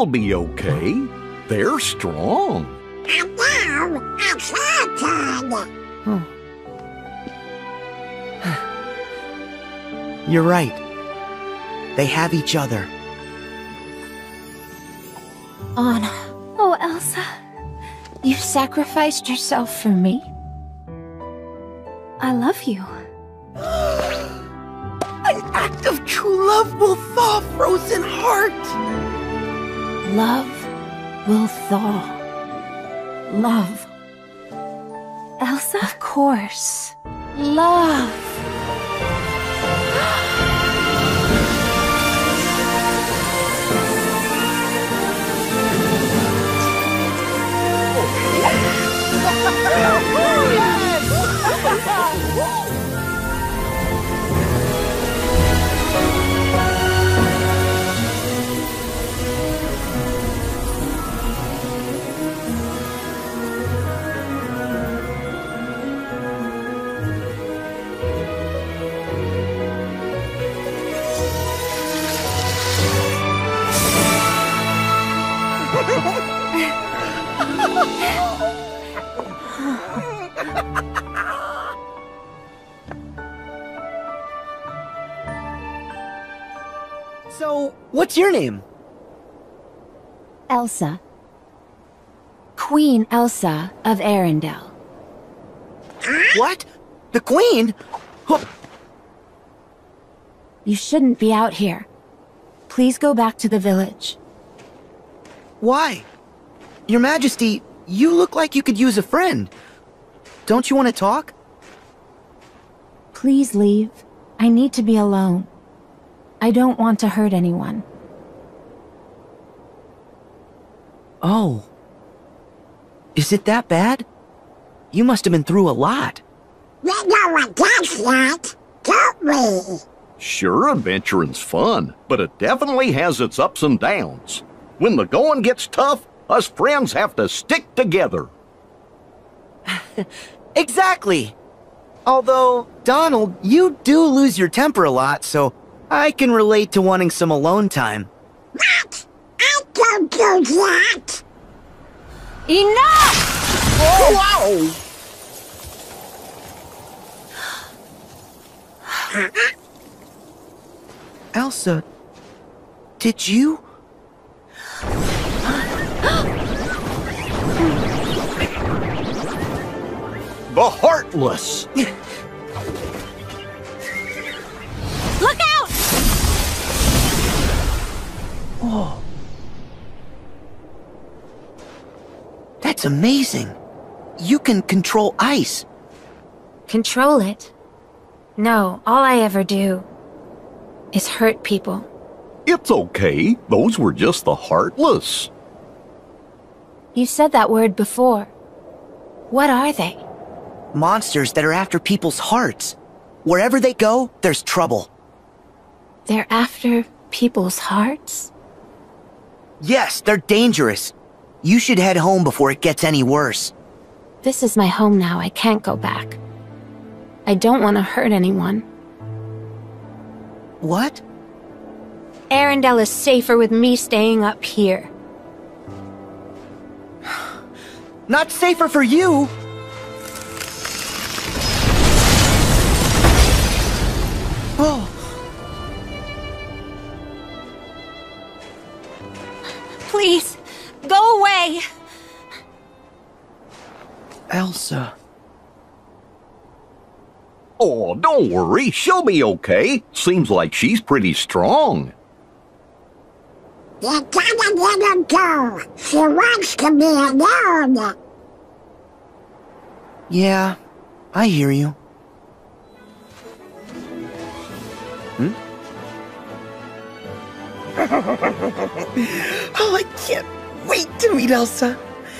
It'll be okay. They're strong. And now it's our turn. (sighs) You're right. They have each other. Anna, Oh, Elsa. you sacrificed yourself for me. Your name? Elsa. Queen Elsa of Arendelle. What? The Queen? Huh, You shouldn't be out here. Please go back to the village. Why? Your Majesty, you look like you could use a friend. Don't you want to talk? Please leave. I need to be alone. I don't want to hurt anyone. Oh. Is it that bad? You must have been through a lot. We know what that's like, don't we? Sure, adventuring's fun, but it definitely has its ups and downs. When the going gets tough, us friends have to stick together. (laughs) Exactly. Although, Donald, you do lose your temper a lot, so I can relate to wanting some alone time. What? I don't do that. Enough! Wow! Elsa, did you? The Heartless! Look out! Oh. That's amazing. You can control ice. Control it. No, all I ever do is hurt people. It's okay. Those were just the Heartless. You said that word before. What are they? Monsters that are after people's hearts. Wherever they go, there's trouble. They're after people's hearts? Yes, they're dangerous. You should head home before it gets any worse. This is my home now. I can't go back. I don't want to hurt anyone. What? Arendelle is safer with me staying up here. Not safer for you! Oh, Elsa. Oh, don't worry. She'll be okay. Seems like she's pretty strong. You gotta let her go. She wants to be alone. Yeah, I hear you. Hmm? (laughs) Oh, I can't wait to meet Elsa.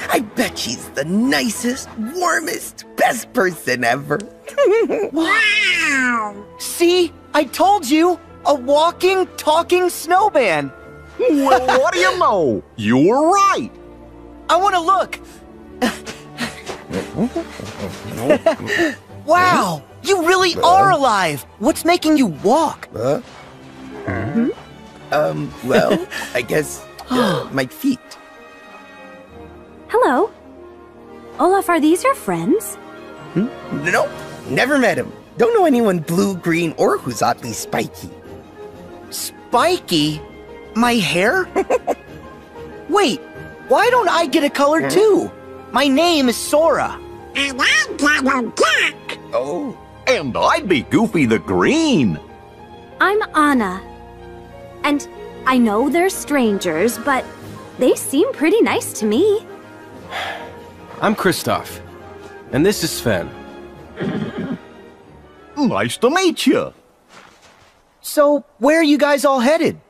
I bet she's the nicest, warmest, best person ever. (laughs) Wow. See? I told you! A walking, talking snowman! well, what do you know? You were right. I want to look. (laughs) wow, you really are alive. What's making you walk? Huh? Um, well, (laughs) I guess uh, my feet. Hello. Olaf, are these your friends? Hmm? Nope, never met him. Don't know anyone blue, green, or who's oddly spiky. Spiky? My hair? (laughs) Wait, why don't I get a color hmm? too? My name is Sora. And I got a duck. Oh, And I'd be Goofy the Green. I'm Anna. And I know they're strangers, but they seem pretty nice to me. I'm Kristoff. And this is Sven. Nice to meet you. So, where are you guys all headed?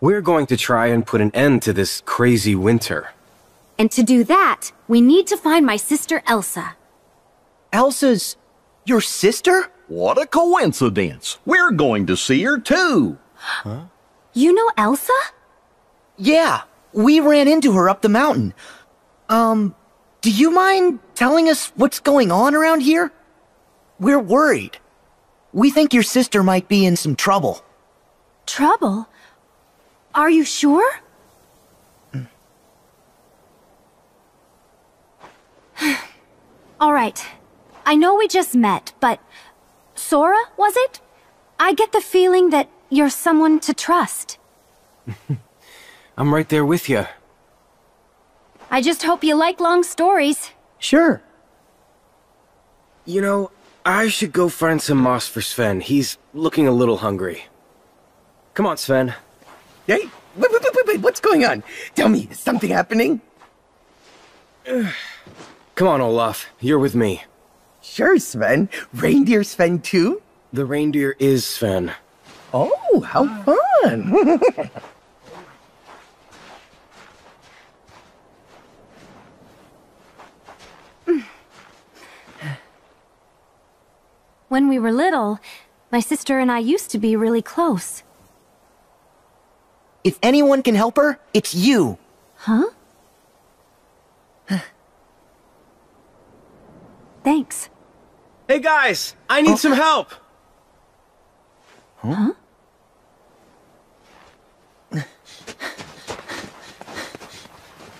We're going to try and put an end to this crazy winter. And to do that, we need to find my sister Elsa. Elsa's your sister? What a coincidence. We're going to see her too. Huh? You know Elsa? Yeah, we ran into her up the mountain. Um, do you mind telling us what's going on around here? We're worried. We think your sister might be in some trouble. Trouble? Are you sure? (sighs) All right. I know we just met, but Sora, was it? I get the feeling that you're someone to trust. (laughs) I'm right there with you. I just hope you like long stories. Sure. You know, I should go find some moss for Sven. He's looking a little hungry. Come on, Sven. hey, wait, wait, wait, wait, wait, what's going on? Tell me, is something happening? (sighs) Come on, Olaf. You're with me. Sure, Sven. Reindeer Sven too? The reindeer is Sven. Oh, how fun! (laughs) When we were little, my sister and I used to be really close. If anyone can help her, it's you. Huh? (sighs) Thanks. Hey guys, I need some help. Huh?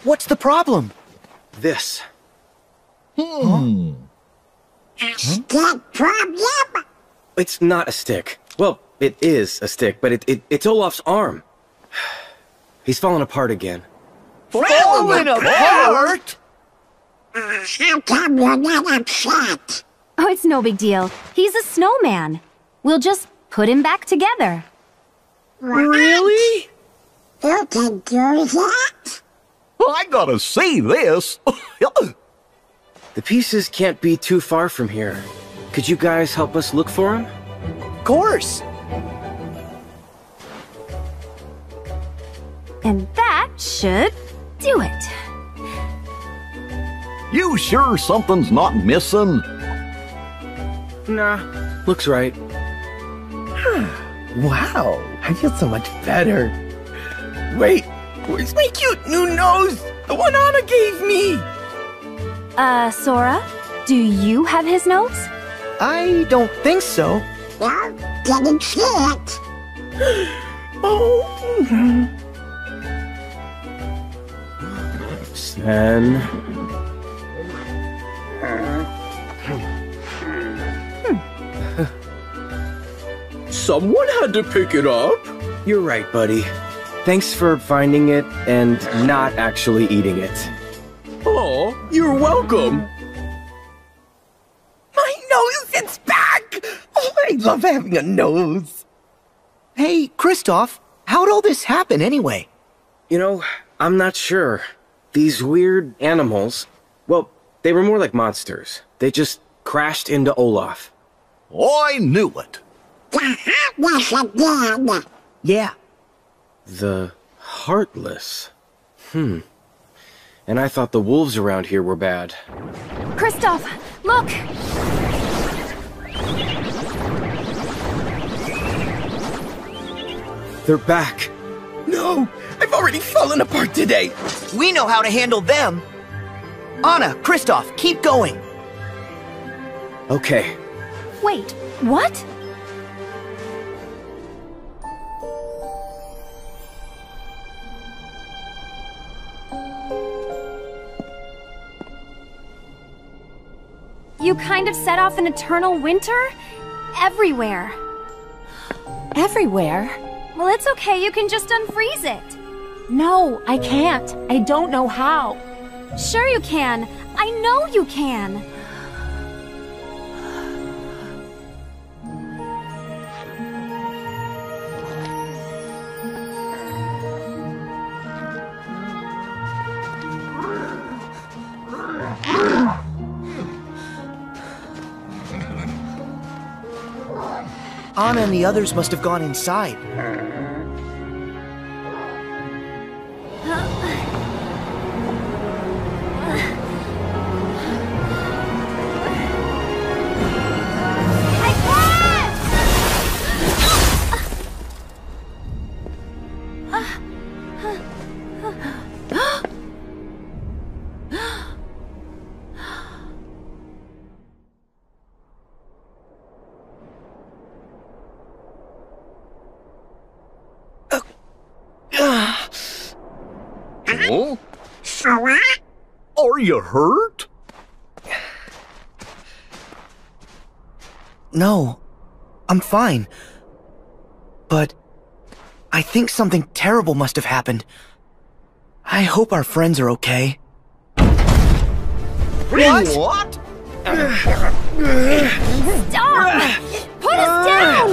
What's the problem? This. Hmm. Hmm. A stick problem? It's not a stick. Well, it is a stick, but it, it it's Olaf's arm. (sighs) He's fallen apart again. Falling apart? Uh, how come you're not upset? Oh, it's no big deal. He's a snowman. We'll just put him back together. Really? You can do that? I gotta see this. (laughs) (laughs) The pieces can't be too far from here. Could you guys help us look for them? Of course. And that should do it. you sure something's not missing? Nah, looks right. (sighs) wow, I feel so much better. Wait, where's my cute new nose? The one Anna gave me! Uh, Sora, do you have his notes? I don't think so. No, didn't see it. Oh, (gasps) Sven. Someone had to pick it up. You're right, buddy. Thanks for finding it and not actually eating it. Oh, you're welcome. my nose, it's back! Oh, I love having a nose. Hey, Kristoff, how'd all this happen anyway? You know, I'm not sure. These weird animals, well, they were more like monsters. They just crashed into Olaf. I knew it. The heartless again. Yeah, The Heartless. Hmm. And I thought the wolves around here were bad. Kristoff, look! They're back. No! no! I've already fallen apart today! We know how to handle them. Anna, Kristoff, keep going. Okay, Wait, what? You kind of set off an eternal winter? Everywhere. Everywhere? Well, it's okay, you can just unfreeze it. No, I can't. I don't know how. Sure you can. I know you can. Anna and the others must have gone inside. Huh? Sora? Are you hurt? No, I'm fine. But I think something terrible must have happened. I hope our friends are okay. What? What? Stop! Put us down!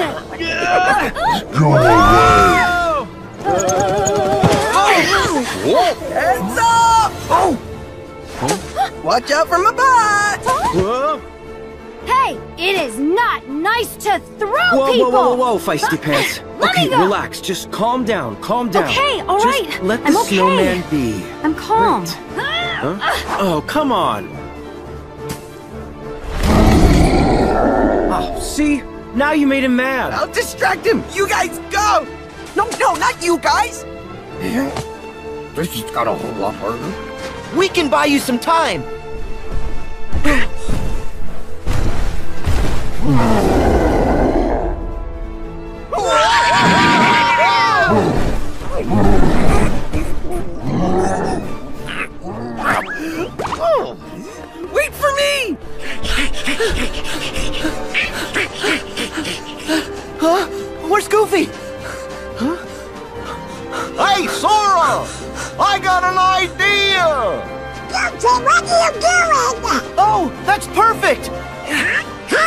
Ah! Heads up! Oh! Watch out for my butt! Whoa, Hey, it is not nice to throw whoa, people! whoa, whoa, whoa, whoa, feisty pants. Let me okay, go. relax. Just calm down. Calm down. Okay, all Just right. Let the I'm okay. snowman be. I'm calm. Huh? Oh, come on. Oh, see? Now you made him mad. I'll distract him! You guys go! No, no, not you guys! Eh? This just got a whole lot harder. We can buy you some time. Wait for me! Huh? Where's Goofy? Hey, Sora! I got an idea! Goofy, what are you doing? Oh, that's perfect! Hey!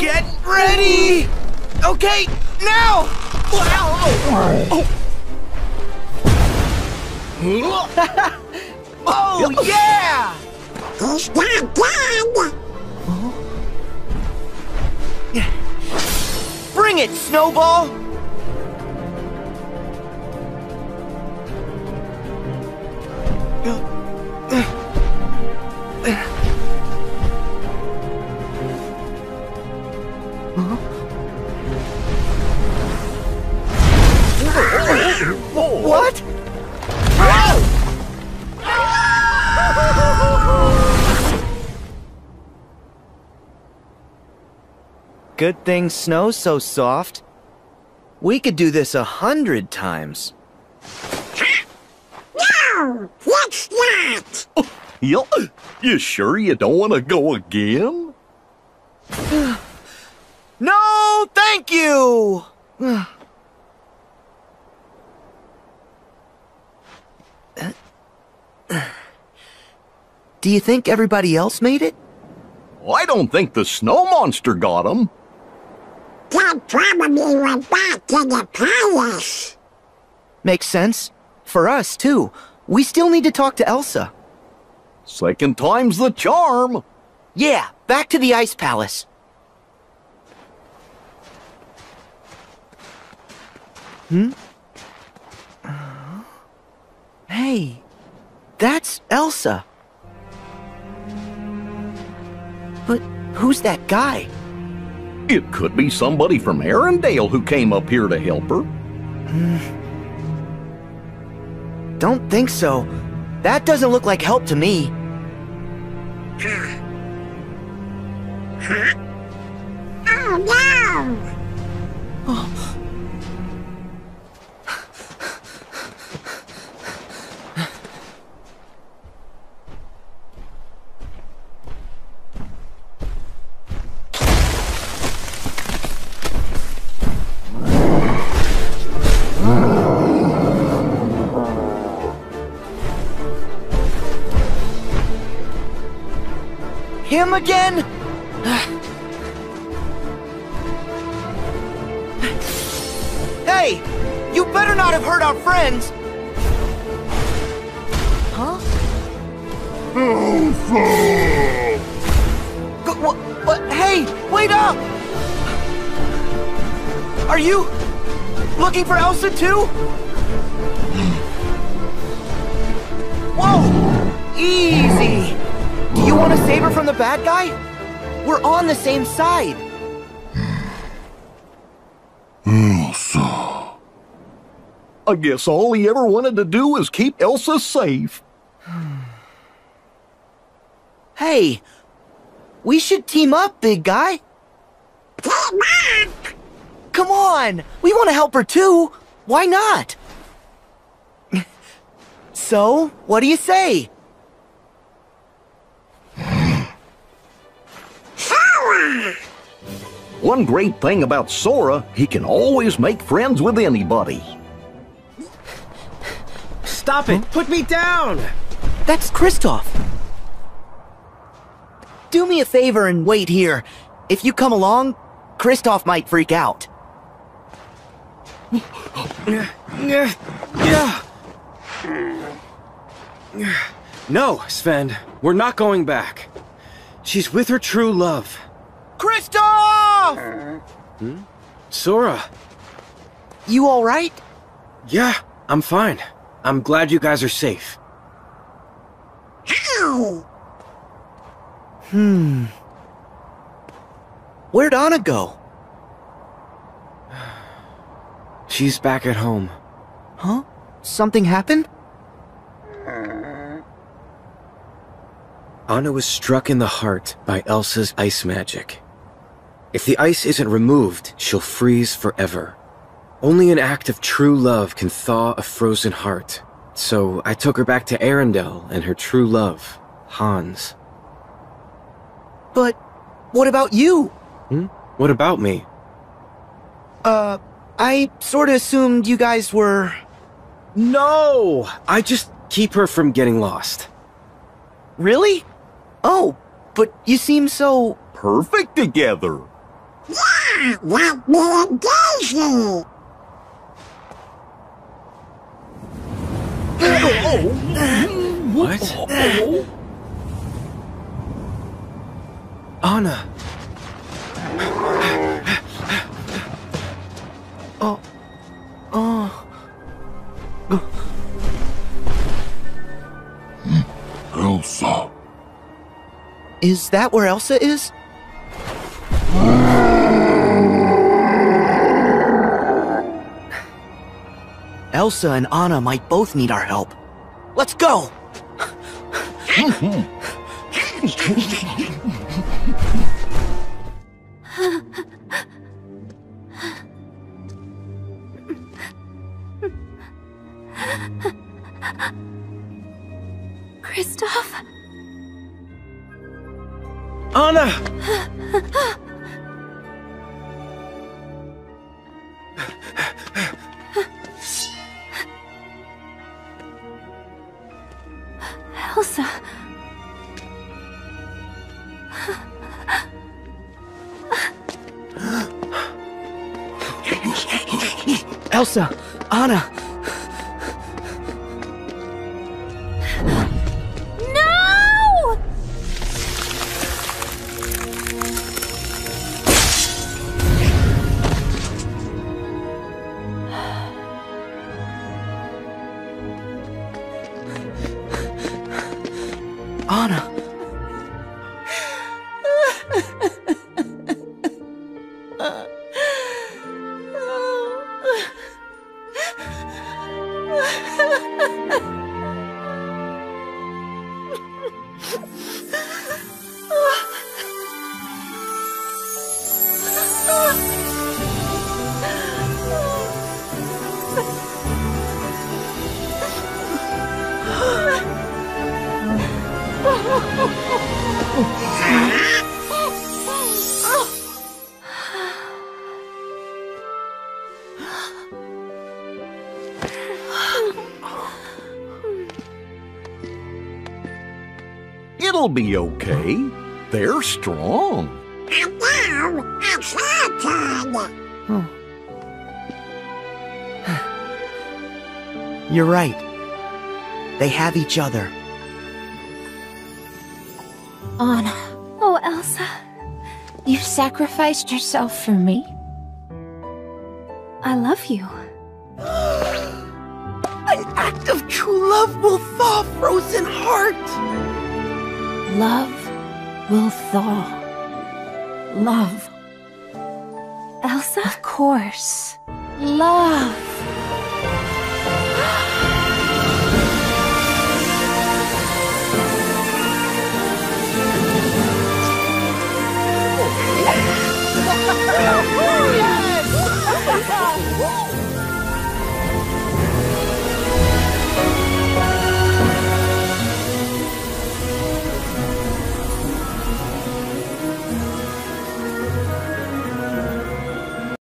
Get ready! Okay, now! Oh, (laughs) (laughs) Oh, yeah! He's not dead! Bring it, Snowball! What? Good thing snow's so soft. We could do this a hundred times. No! Let's not! You, you sure you don't want to go again? (sighs) No, thank you! (sighs) Do you think everybody else made it? I don't think the snow monster got him. Dad probably went back to the palace. Makes sense. For us, too. We still need to talk to Elsa. Second time's the charm. Yeah, back to the Ice Palace. Hmm? Hey, That's Elsa. But who's that guy? It could be somebody from Arendelle who came up here to help her. (sighs) Don't think so. That doesn't look like help to me. (gasps) Oh no! Oh. Him again? hey! You better not have hurt our friends! Huh? Go, what, what? Hey! Wait up! Are you looking for Elsa too? Whoa! Easy! You want to save her from the bad guy? We're on the same side. Elsa. I guess all he ever wanted to do was keep Elsa safe. (sighs) Hey, we should team up, big guy. Team up! Come on, we want to help her too. Why not? (laughs) so, what do you say? One great thing about Sora, he can always make friends with anybody. Stop it! Put me down! That's Kristoff. Do me a favor and wait here. If you come along, Kristoff might freak out. No, Sven, we're not going back. She's with her true love. Kristoff! Hmm? Sora. You alright? Yeah, I'm fine. I'm glad you guys are safe. Ow! Hmm. Where'd Anna go? (sighs) She's back at home. Huh? Something happened? Anna was struck in the heart by Elsa's ice magic. If the ice isn't removed, she'll freeze forever. Only an act of true love can thaw a frozen heart. So I took her back to Arendelle and her true love, Hans. But what about you? Hmm? What about me? Uh, I sorta assumed you guys were. No! I just keep her from getting lost. Really? Oh, but you seem so. Perfect together. Yeah, like me and Daisy! What? Anna! Oh. Oh. Elsa. Is that where Elsa is? Elsa and Anna might both need our help. Let's go! Kristoff? Anna! Elsa! Anna! It'll be okay. They're strong. And now it's your turn. (sighs) You're right. They have each other. Anna, Oh, Elsa. you sacrificed yourself for me.